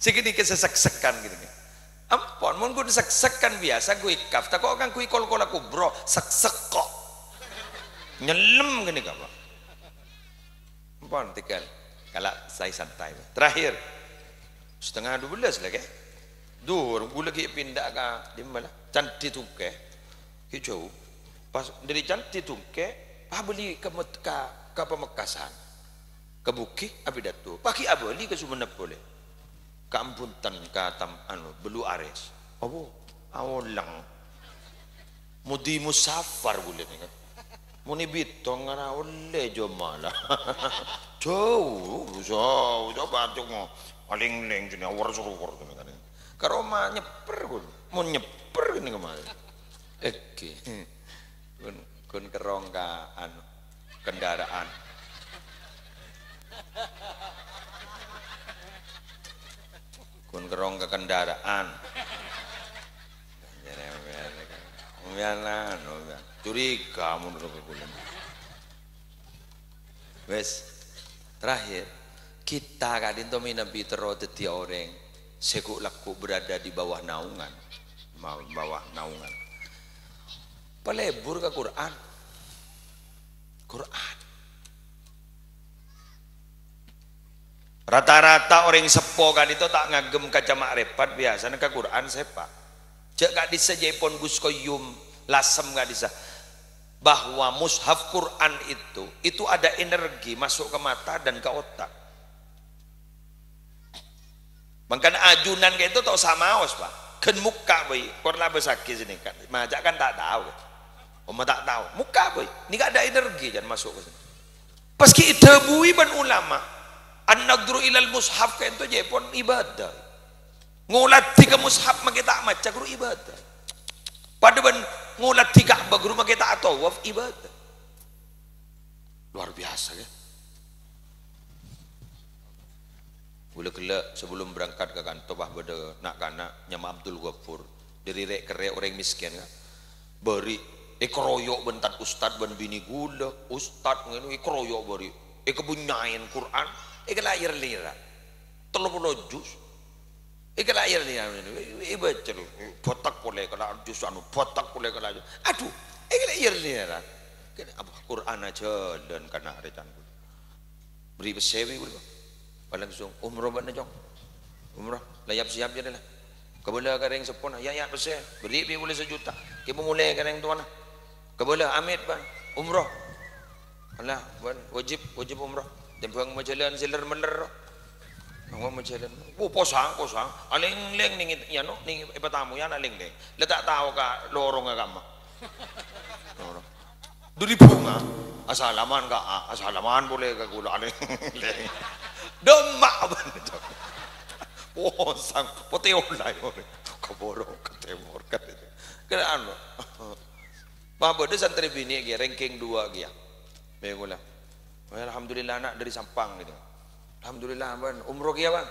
Segini kesesek-sekan gitu kan. Ampun, mau gue sek-sekan biasa gue ikaf. Tak kok kan gue kol-kol aku bro, sek-sek kok. Nyelem gini kak Ampun, tinggal. Kalau saya santai. Terakhir, setengah dua belas lagi. Dur, gue lagi pindah ke di mana? Cantik tuh ke, hijau. Pas dari cantik tuh ke, ah beli ke ke, ke pemekasan ke Bukit Abidatu paki abali ke Sumenep boleh. Kampuntan katam anu belu ares. Apa? Awolang. Mudi musafar boleh ni kan? Muni bitong ngara oleh jo malah <laughs> jauh jauh jauh batu mo. Paling leng jadi awar suruh war kan? Kan karoma nyeper gue mau nyeper ini kemarin oke kun kerongkaan kendaraan kun kerong ke kendaraan Mianan, curiga menurut kulen. Wes, terakhir kita kadin to minabi tero dadi orang sekuk laku berada di bawah naungan, bawah naungan. Pelebur ke Quran. Quran. Rata-rata orang sepo kan itu tak ngagem kaca makrifat biasa ke Quran sepa. Cek gak bisa pon Gus Koyum lasem gak bisa. Bahwa mushaf Quran itu itu ada energi masuk ke mata dan ke otak. Bahkan ajunan kayak itu tau sama os pak. Kan muka boy, korla besaki sini kan. Majak kan tak tahu. Oma tak tahu. Muka boy. Ini gak ada energi jangan masuk ke sini. Paski debui ban ulama an-nadru ilal mushaf kan itu je pun ibadah. Ngulat tiga mushaf makita maca guru ibadah. Pada ngulat tiga guru makita atawaf ibadah. Luar biasa ya. Boleh kela sebelum berangkat ke kantor bah beda nak kana nyama Abdul Ghafur. Dari rek kere orang miskin kan beri ikroyok bentat ustad ben bini gula. Ustad ngene ikroyok beri. Ikebunyain Quran Iki lahir lira. Telu puluh jus. Iki lahir lira. Iba celu. Botak boleh kena jus anu. Botak boleh kena. Aduh. Iki lahir lira. Apa Quran aja dan karena hari canggul. Beri besewi boleh. Paling sung. Umroh mana jong. Umroh. Layap siap jadi lah. Kareng sepon. Ya ya besar. Beri bi boleh sejuta. Kita mulai kareng tuan. Kebelah amit ban. Umroh. Allah wajib wajib umroh. Timbang majalan siler mener. Ngomong majalan. Oh posang posang. Aling leng ning ya no ning ipatamu ya aling leng. Letak tahu ka lorong agama. Lorong. Duri bunga. Asalaman ka asalaman boleh ka gula aling leng. Demak ban. Posang pote olay ore. Kaboro katemor kat. Kena anu. Babo de santri bini ge ranking 2 ge ya. Alhamdulillah anak dari Sampang gitu. Alhamdulillah ban umroh kia bang.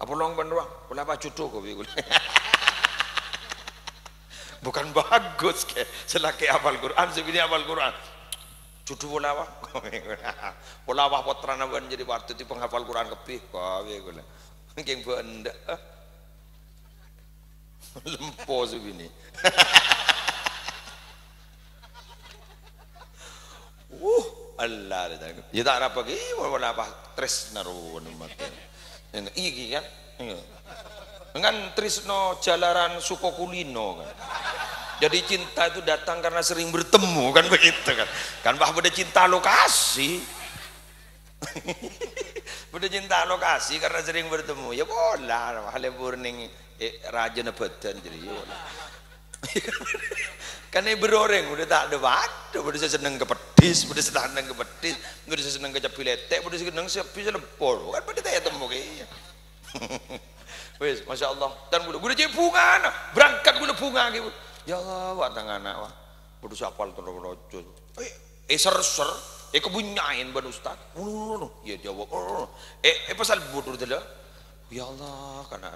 Apa long ban doang? Kula apa cucu kau bigul. Bukan bagus ke selaki hafal Quran sebini hafal Quran. Cucu bola apa? Bola apa potra ban jadi waktu itu penghafal Quran kepi kau bigul. Keng benda. Lempo sebini. <laughs> uh Allah ya tak apa lagi wala apa tres naruh mati. Iki kan? Dengan trisno jalaran suko kulino kan? Jadi cinta itu datang karena sering bertemu kan begitu kan? Kan bah beda cinta lokasi. <laughs> Beda cinta lokasi karena sering bertemu. Ya bola hal burning eh, raja nebetan jadi ya <laughs> Karena beroreng udah tak ada waktu, udah seneng ke pedis, udah seneng ke pedis, udah seneng ke capi letek, udah seneng siap bisa lepor, kan pada tanya temu kayaknya. <laughs> Wes, masya Allah. Dan gue udah jadi bunga, berangkat gue bunga gitu. Ya Allah, wah tangan anak wah. Udah siapa tuh rojo. Eh, eh ser ser, eh kebunyain ban ustad. Ya jawab. Eh, eh pasal bodoh dulu. Ya Allah, karena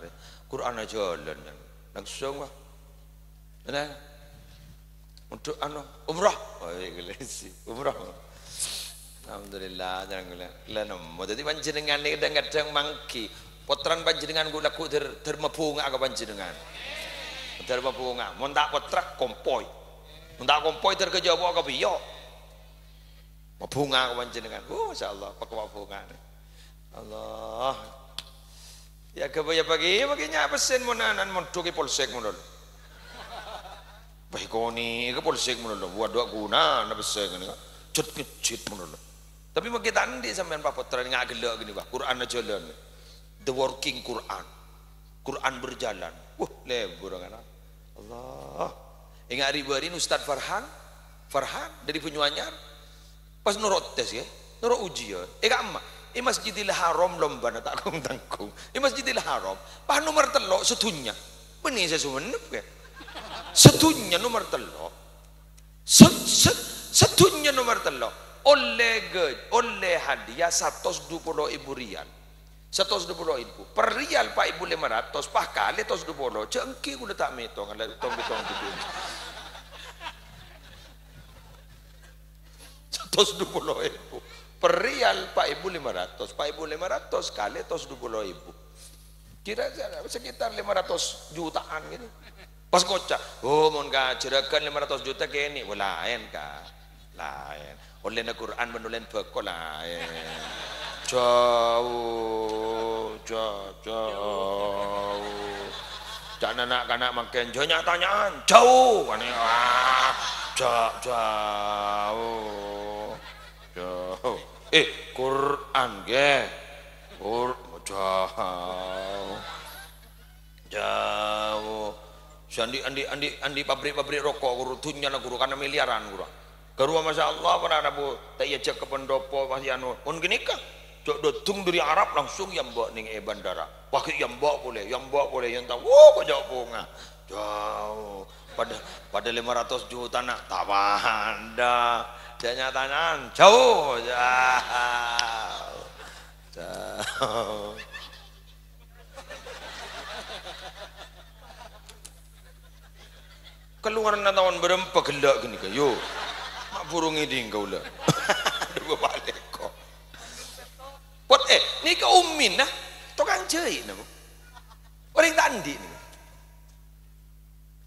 Quran aja jalan, langsung wah. Nah, untuk anu umrah. Oh iya umrah. Alhamdulillah jangan gula mo dadi panjenengan iki kadang-kadang mangki. Potran panjenengan gula ku ter termepunga ke panjenengan. Termepunga mun tak potrak kompoi. Mun tak kompoi terkejawa ke piyo mebunga ke panjenengan. Oh masyaallah pak bunga Allah. Ya kebaya pagi baginya pesen munanan mun tuki polsek mun Bahikoni ke polsek menurut buat dua guna na besar kan cut kecit menurut tapi mau kita nanti sampean pak putra nggak gelak gini bah Quran jalan. The working Quran. Quran berjalan. Wah lebur kan Allah. Ingat ribuan Ustadz Farhan Farhan dari Penyuanyar pas nurut tes ya. Nurut ujian eh kak emak eh masjidil haram lomba tak kong tangkung. Eh masjidil haram pah nomor telok setunya. Benih saya sumenep ya setunya nomor telo set set Sedunia nomor telo. Oleh ge, oleh hadiah 120 ibu rial. 120 ibu. Per rial pak ibu 500, pak kali 120. Cengki udah tak metong, ada tong betong gitu. <laughs> 120 ibu. Per pak ibu 500, pak ibu 500 kali 120 ibu. Kira sekitar 500 jutaan gitu. Pas kocak, oh mon ka cerakan 500 juta ke ini, oh, lain ka, lain. Oleh Quran menulen beko lain. Jauh, jauh, jauh. Jangan anak kanak makin jauh tanyaan, jauh, kan ah, jauh, jauh, jauh. Eh, Quran ge, Quran jauh, jauh. Sandi andi andi andi pabrik-pabrik rokok guru tunya guru karena miliaran guru. Guru masya Allah pada ada bu tak iya cek ke pendopo masih anu. Pun gini kah? Cok dotung dari Arab langsung yang bawa ning e bandara. Pakai yang bawa boleh, yang bawa boleh yang tahu. Wah kau jauh bunga. Jauh. Pada pada 500 juta nak tak ada. Dia nyatanya jauh. Jauh. Jauh. Keluar na tahun berempat gelak gini kan yo mak burung ini kau lah. <laughs> Ada balik kok. Pot eh ni kau umin nah tukang jahit nah orang tandi ni.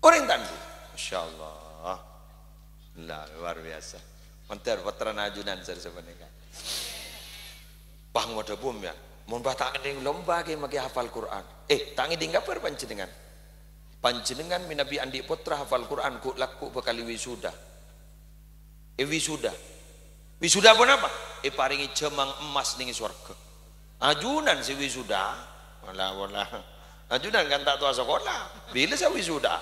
Orang tandi masya Allah lah luar biasa. Mantar patra najunan saya sebenarnya pang wadah bum ya. Mau batak tangan lomba ke hafal Quran. Eh tangi dingga perpanjenengan panjenengan minabi andi putra hafal Quran ku laku bekali wisuda. E wisuda. Wisuda pun apa? E paringi cemang emas ning swarga. Ajunan si wisuda. Wala wala ajunan kan tak tua sekolah. Bila saya wisuda?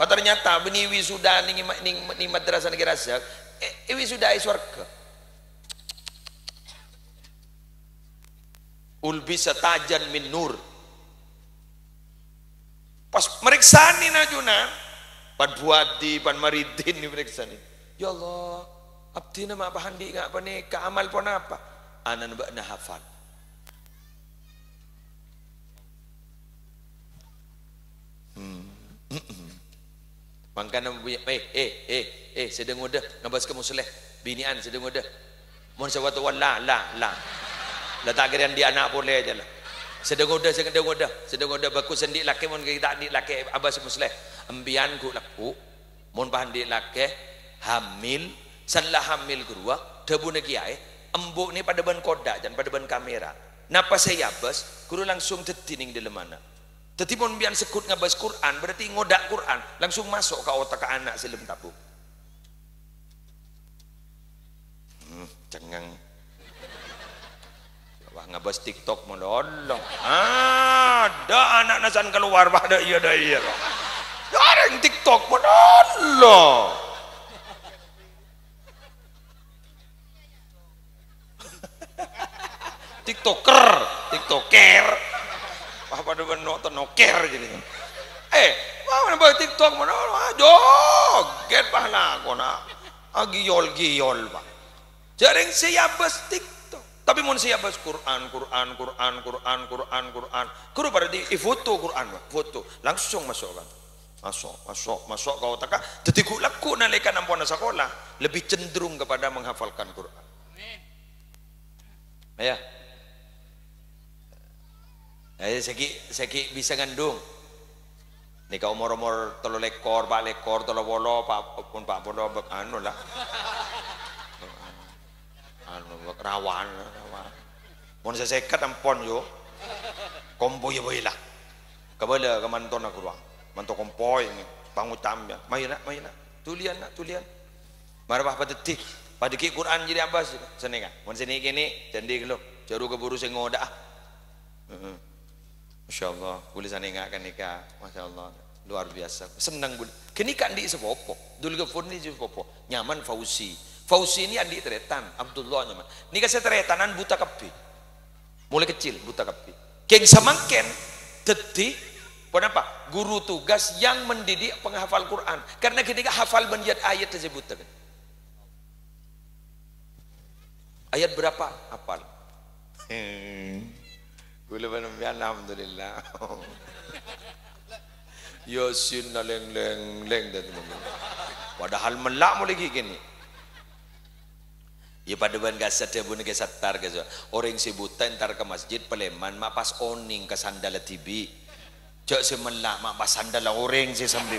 Oh ternyata beni wisuda ning ning, ning madrasah negara sak e, e wisuda e swarga. Ulbisa tajan min nur Pas meriksa nih najuna, pan buati, pan maridin nih meriksa nih. Ya Allah, abdi nama apa handi nggak apa nih, amal pun apa? Anan mbak nah hafal. Hmm. Makanya punya, eh, eh, eh, eh, sedang udah, ngabas ke musleh, binian sedang udah. Mohon sewatu wala, la, la. Letak kira dia anak boleh aja lah sedang udah sedang udah sedang udah baku sendi laki mon kita di laki abas musleh ambian ku laku. Mon pandi laki. Hamil. Sanlah hamil gurua debu negiai embuk ni pada ban kodak dan pada ban kamera. Napa saya abas guru langsung tetining di mana. Tetapi mon bian sekut ngabas Quran berarti ngodak Quran. Langsung masuk ke otak ke anak selim tabung hmm, cengang Wah ngebahas TikTok Allah. Ada anak nasan keluar pada iya dah iya. Ada yang TikTok Allah. TikToker, TikToker. Wah pada benar noker jadi. Eh, mau nambah TikTok mana? Joget pahala kona. Agiyol giyol pak. Jaring siapa TikTok tapi mau siapa Quran, Quran, Quran, Quran, Quran, Quran. Pada di foto Quran, foto langsung masuk kan. Masuk, masuk, masuk kau tak Jadi ku laku nalikan ampun sekolah lebih cenderung kepada menghafalkan Quran. Ya. Eh, segi segi bisa ngandung. Nika umur-umur tolo lekor, pak lekor, tolo bolo, pak pun pak bolo, anu lah anu rawan rawan. Mun sa sekat ampon yo. Kompo yo boila kabala kamanton aku ruang manto kompoy ni. Pangutam ya. Mayna mayna tulian nak tulian. Marabah padetik padeki Quran jadi apa sih senenga mun sini kini jadi gelo jaru keburu sing ngoda heeh Masya Allah, boleh sana ingatkan nikah, Masya Allah, luar biasa. Senang boleh. Kini kan di sepopo, dulu ke pun di sepopo, nyaman Fauzi, Fauzi ini andi teretan, Abdullah nyaman. Ini kasih teretanan buta kepi. Mulai kecil buta kepi. Keng samangken teti Kenapa? Guru tugas yang mendidik penghafal Quran. Karena ketika hafal banjir ayat tersebut. Ayat berapa? Apal. Kula panambian alhamdulillah. <laughs> Yasin na leng leng leng dan Padahal melak mo lagi kini. Ya pada ban gasat ya bun ke satar ke orang si buta entar ke masjid peleman mak pas oning ke sandal TV. Cok si melak mak pas sandal orang si sambil.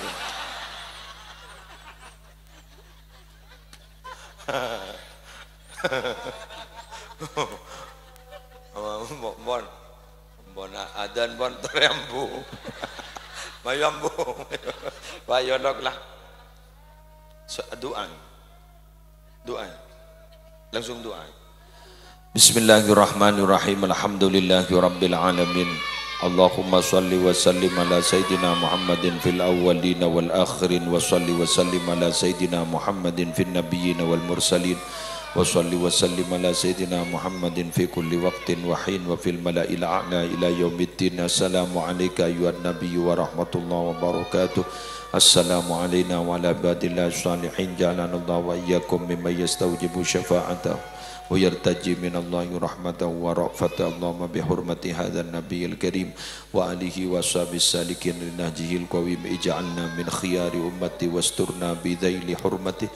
bon bon adan bon terembu mayambu bayonok lah. Doa doa langsung doa Bismillahirrahmanirrahim Alhamdulillahi Rabbil Alamin Allahumma salli wa sallim ala Sayyidina Muhammadin fil awwalin wal akhirin wa salli wa sallim ala Sayyidina Muhammadin fil nabiyyin wal mursalin وصل وسلم على سيدنا محمد في كل وقت وحين وفي الملأ الأعلى إلى يوم الدين السلام عليك أيها النبي ورحمة الله وبركاته السلام علينا وعلى عباد الله الصالحين. جعلنا الله وإياكم ممن يستوجب شفاعته ويرتجي من الله رحمة ورأفة اللهم بحرمة هذا النبي الكريم وآله وصحبه السالكين لنهجه القويم. اجعلنا من خيار أمتي واسترنا بذيل حرمته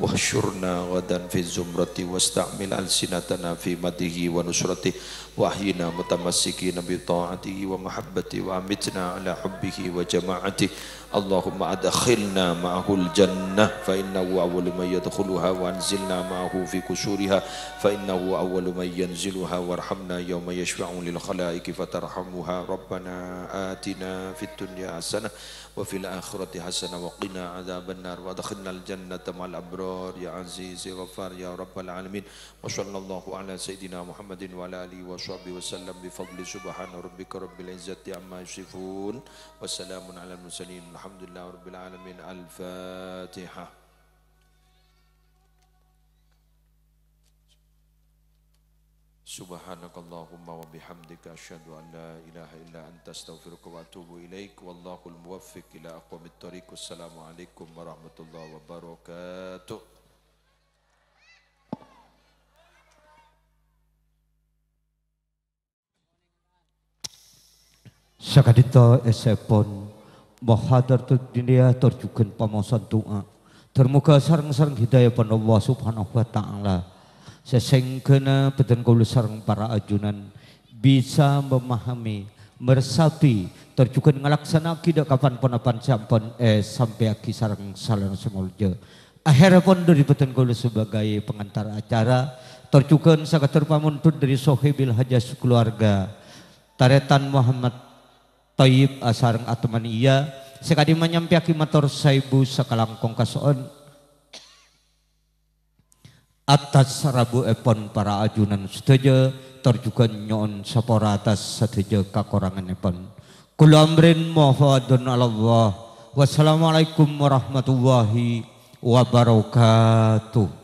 واحشرنا غدا في الزمرة واستعمل ألسنتنا في مده ونصرته. وأحينا متمسكين بطاعته ومحبته وأمتنا على حبه وجماعته. اللهم أدخلنا معه الجنة فإنه أول من يدخلها وأنزلنا معه في كسورها فإنه أول من ينزلها وارحمنا يوم يشفع للخلائق فترحمها. ربنا آتنا في الدنيا حسنة وفي الآخرة حسنة وقنا عذاب النار. وأدخلنا الجنة مع الأبرار. يا عزيز يا غفار يا رب العالمين. وصلى الله على سيدنا محمد وعلى آله وصحبه وسلم. بفضل سبحان ربك رب العزة عما يصفون. وسلام على المرسلين. الحمد لله رب العالمين. الفاتحة. سبحانك اللهم وبحمدك أشهد أن لا إله إلا أنت أستغفرك وأتوب إليك. والله الموفق إلى أقوم الطريق. والسلام عليكم ورحمة الله وبركاته. Sakadita esepon Mahadaratul dunia terjukan pamosan doa. Termuka sarang-sarang hidayah Allah subhanahu wa ta'ala. Sesengkena peten kulu sarang para ajunan. Bisa memahami meresapi terjukan ngalaksana tidak kapan pun apan sampan eh sampai aki sarang salang semolja akhirnya pun dari peten kulu sebagai pengantar acara. Terjukan sangat terpamuntun dari sohibil hajas keluarga taretan Muhammad Taib asarang atman iya. Sekali menyampiaki motor saibu sakalangkong kasoon. Atas rabu epon para ajunan setuju terjukan nyon sapora atas setuju kakorangan epon. Kulamrin mohadun Allah. Wassalamualaikum warahmatullahi wabarakatuh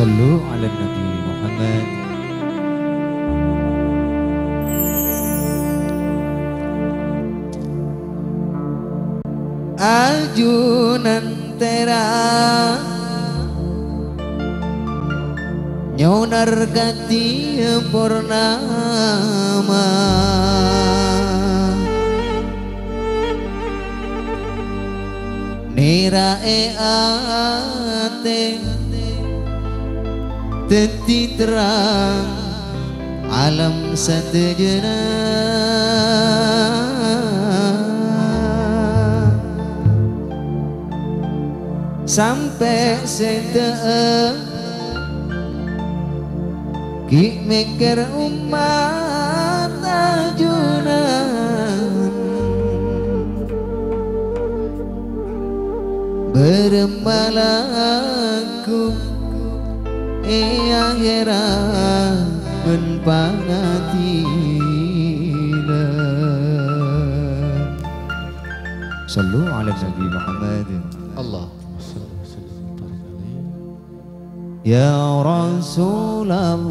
Sallu ala Nabi Muhammad Ajunantera Nyonar ganti purnama Nira e ateng Teti terang alam sejenak sampai sete ki mikir umat ajunan bermalaku Eyang era men pangatina Sallu ala Nabi Muhammad Allah Ya Rasulullah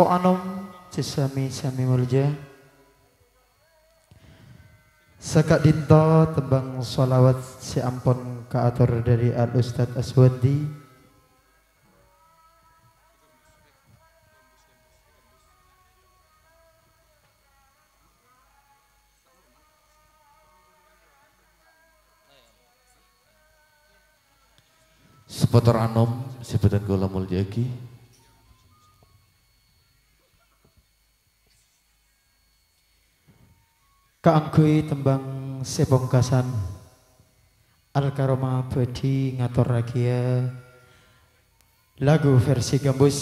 Sepo anom sesami sami mulja Sekak dinto tembang solawat si ampun kaatur dari Al Ustadz Aswadi Seputar anom sebutan kula mulyaki. Kaanggui tembang sebongkasan Al Karoma Badi ngatur ragia lagu versi gambus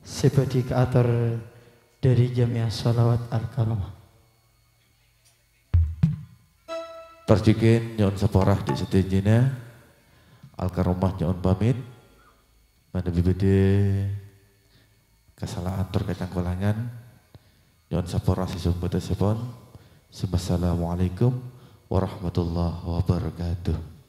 sebadi keatur dari Jamiah Salawat Al Karoma Percikin nyon seporah di setenjina. Al karomah nyon pamit. Mana bibede kesalahan terkait kulangan. Nyon seporah sesumber sepon. Assalamualaikum warahmatullahi wabarakatuh.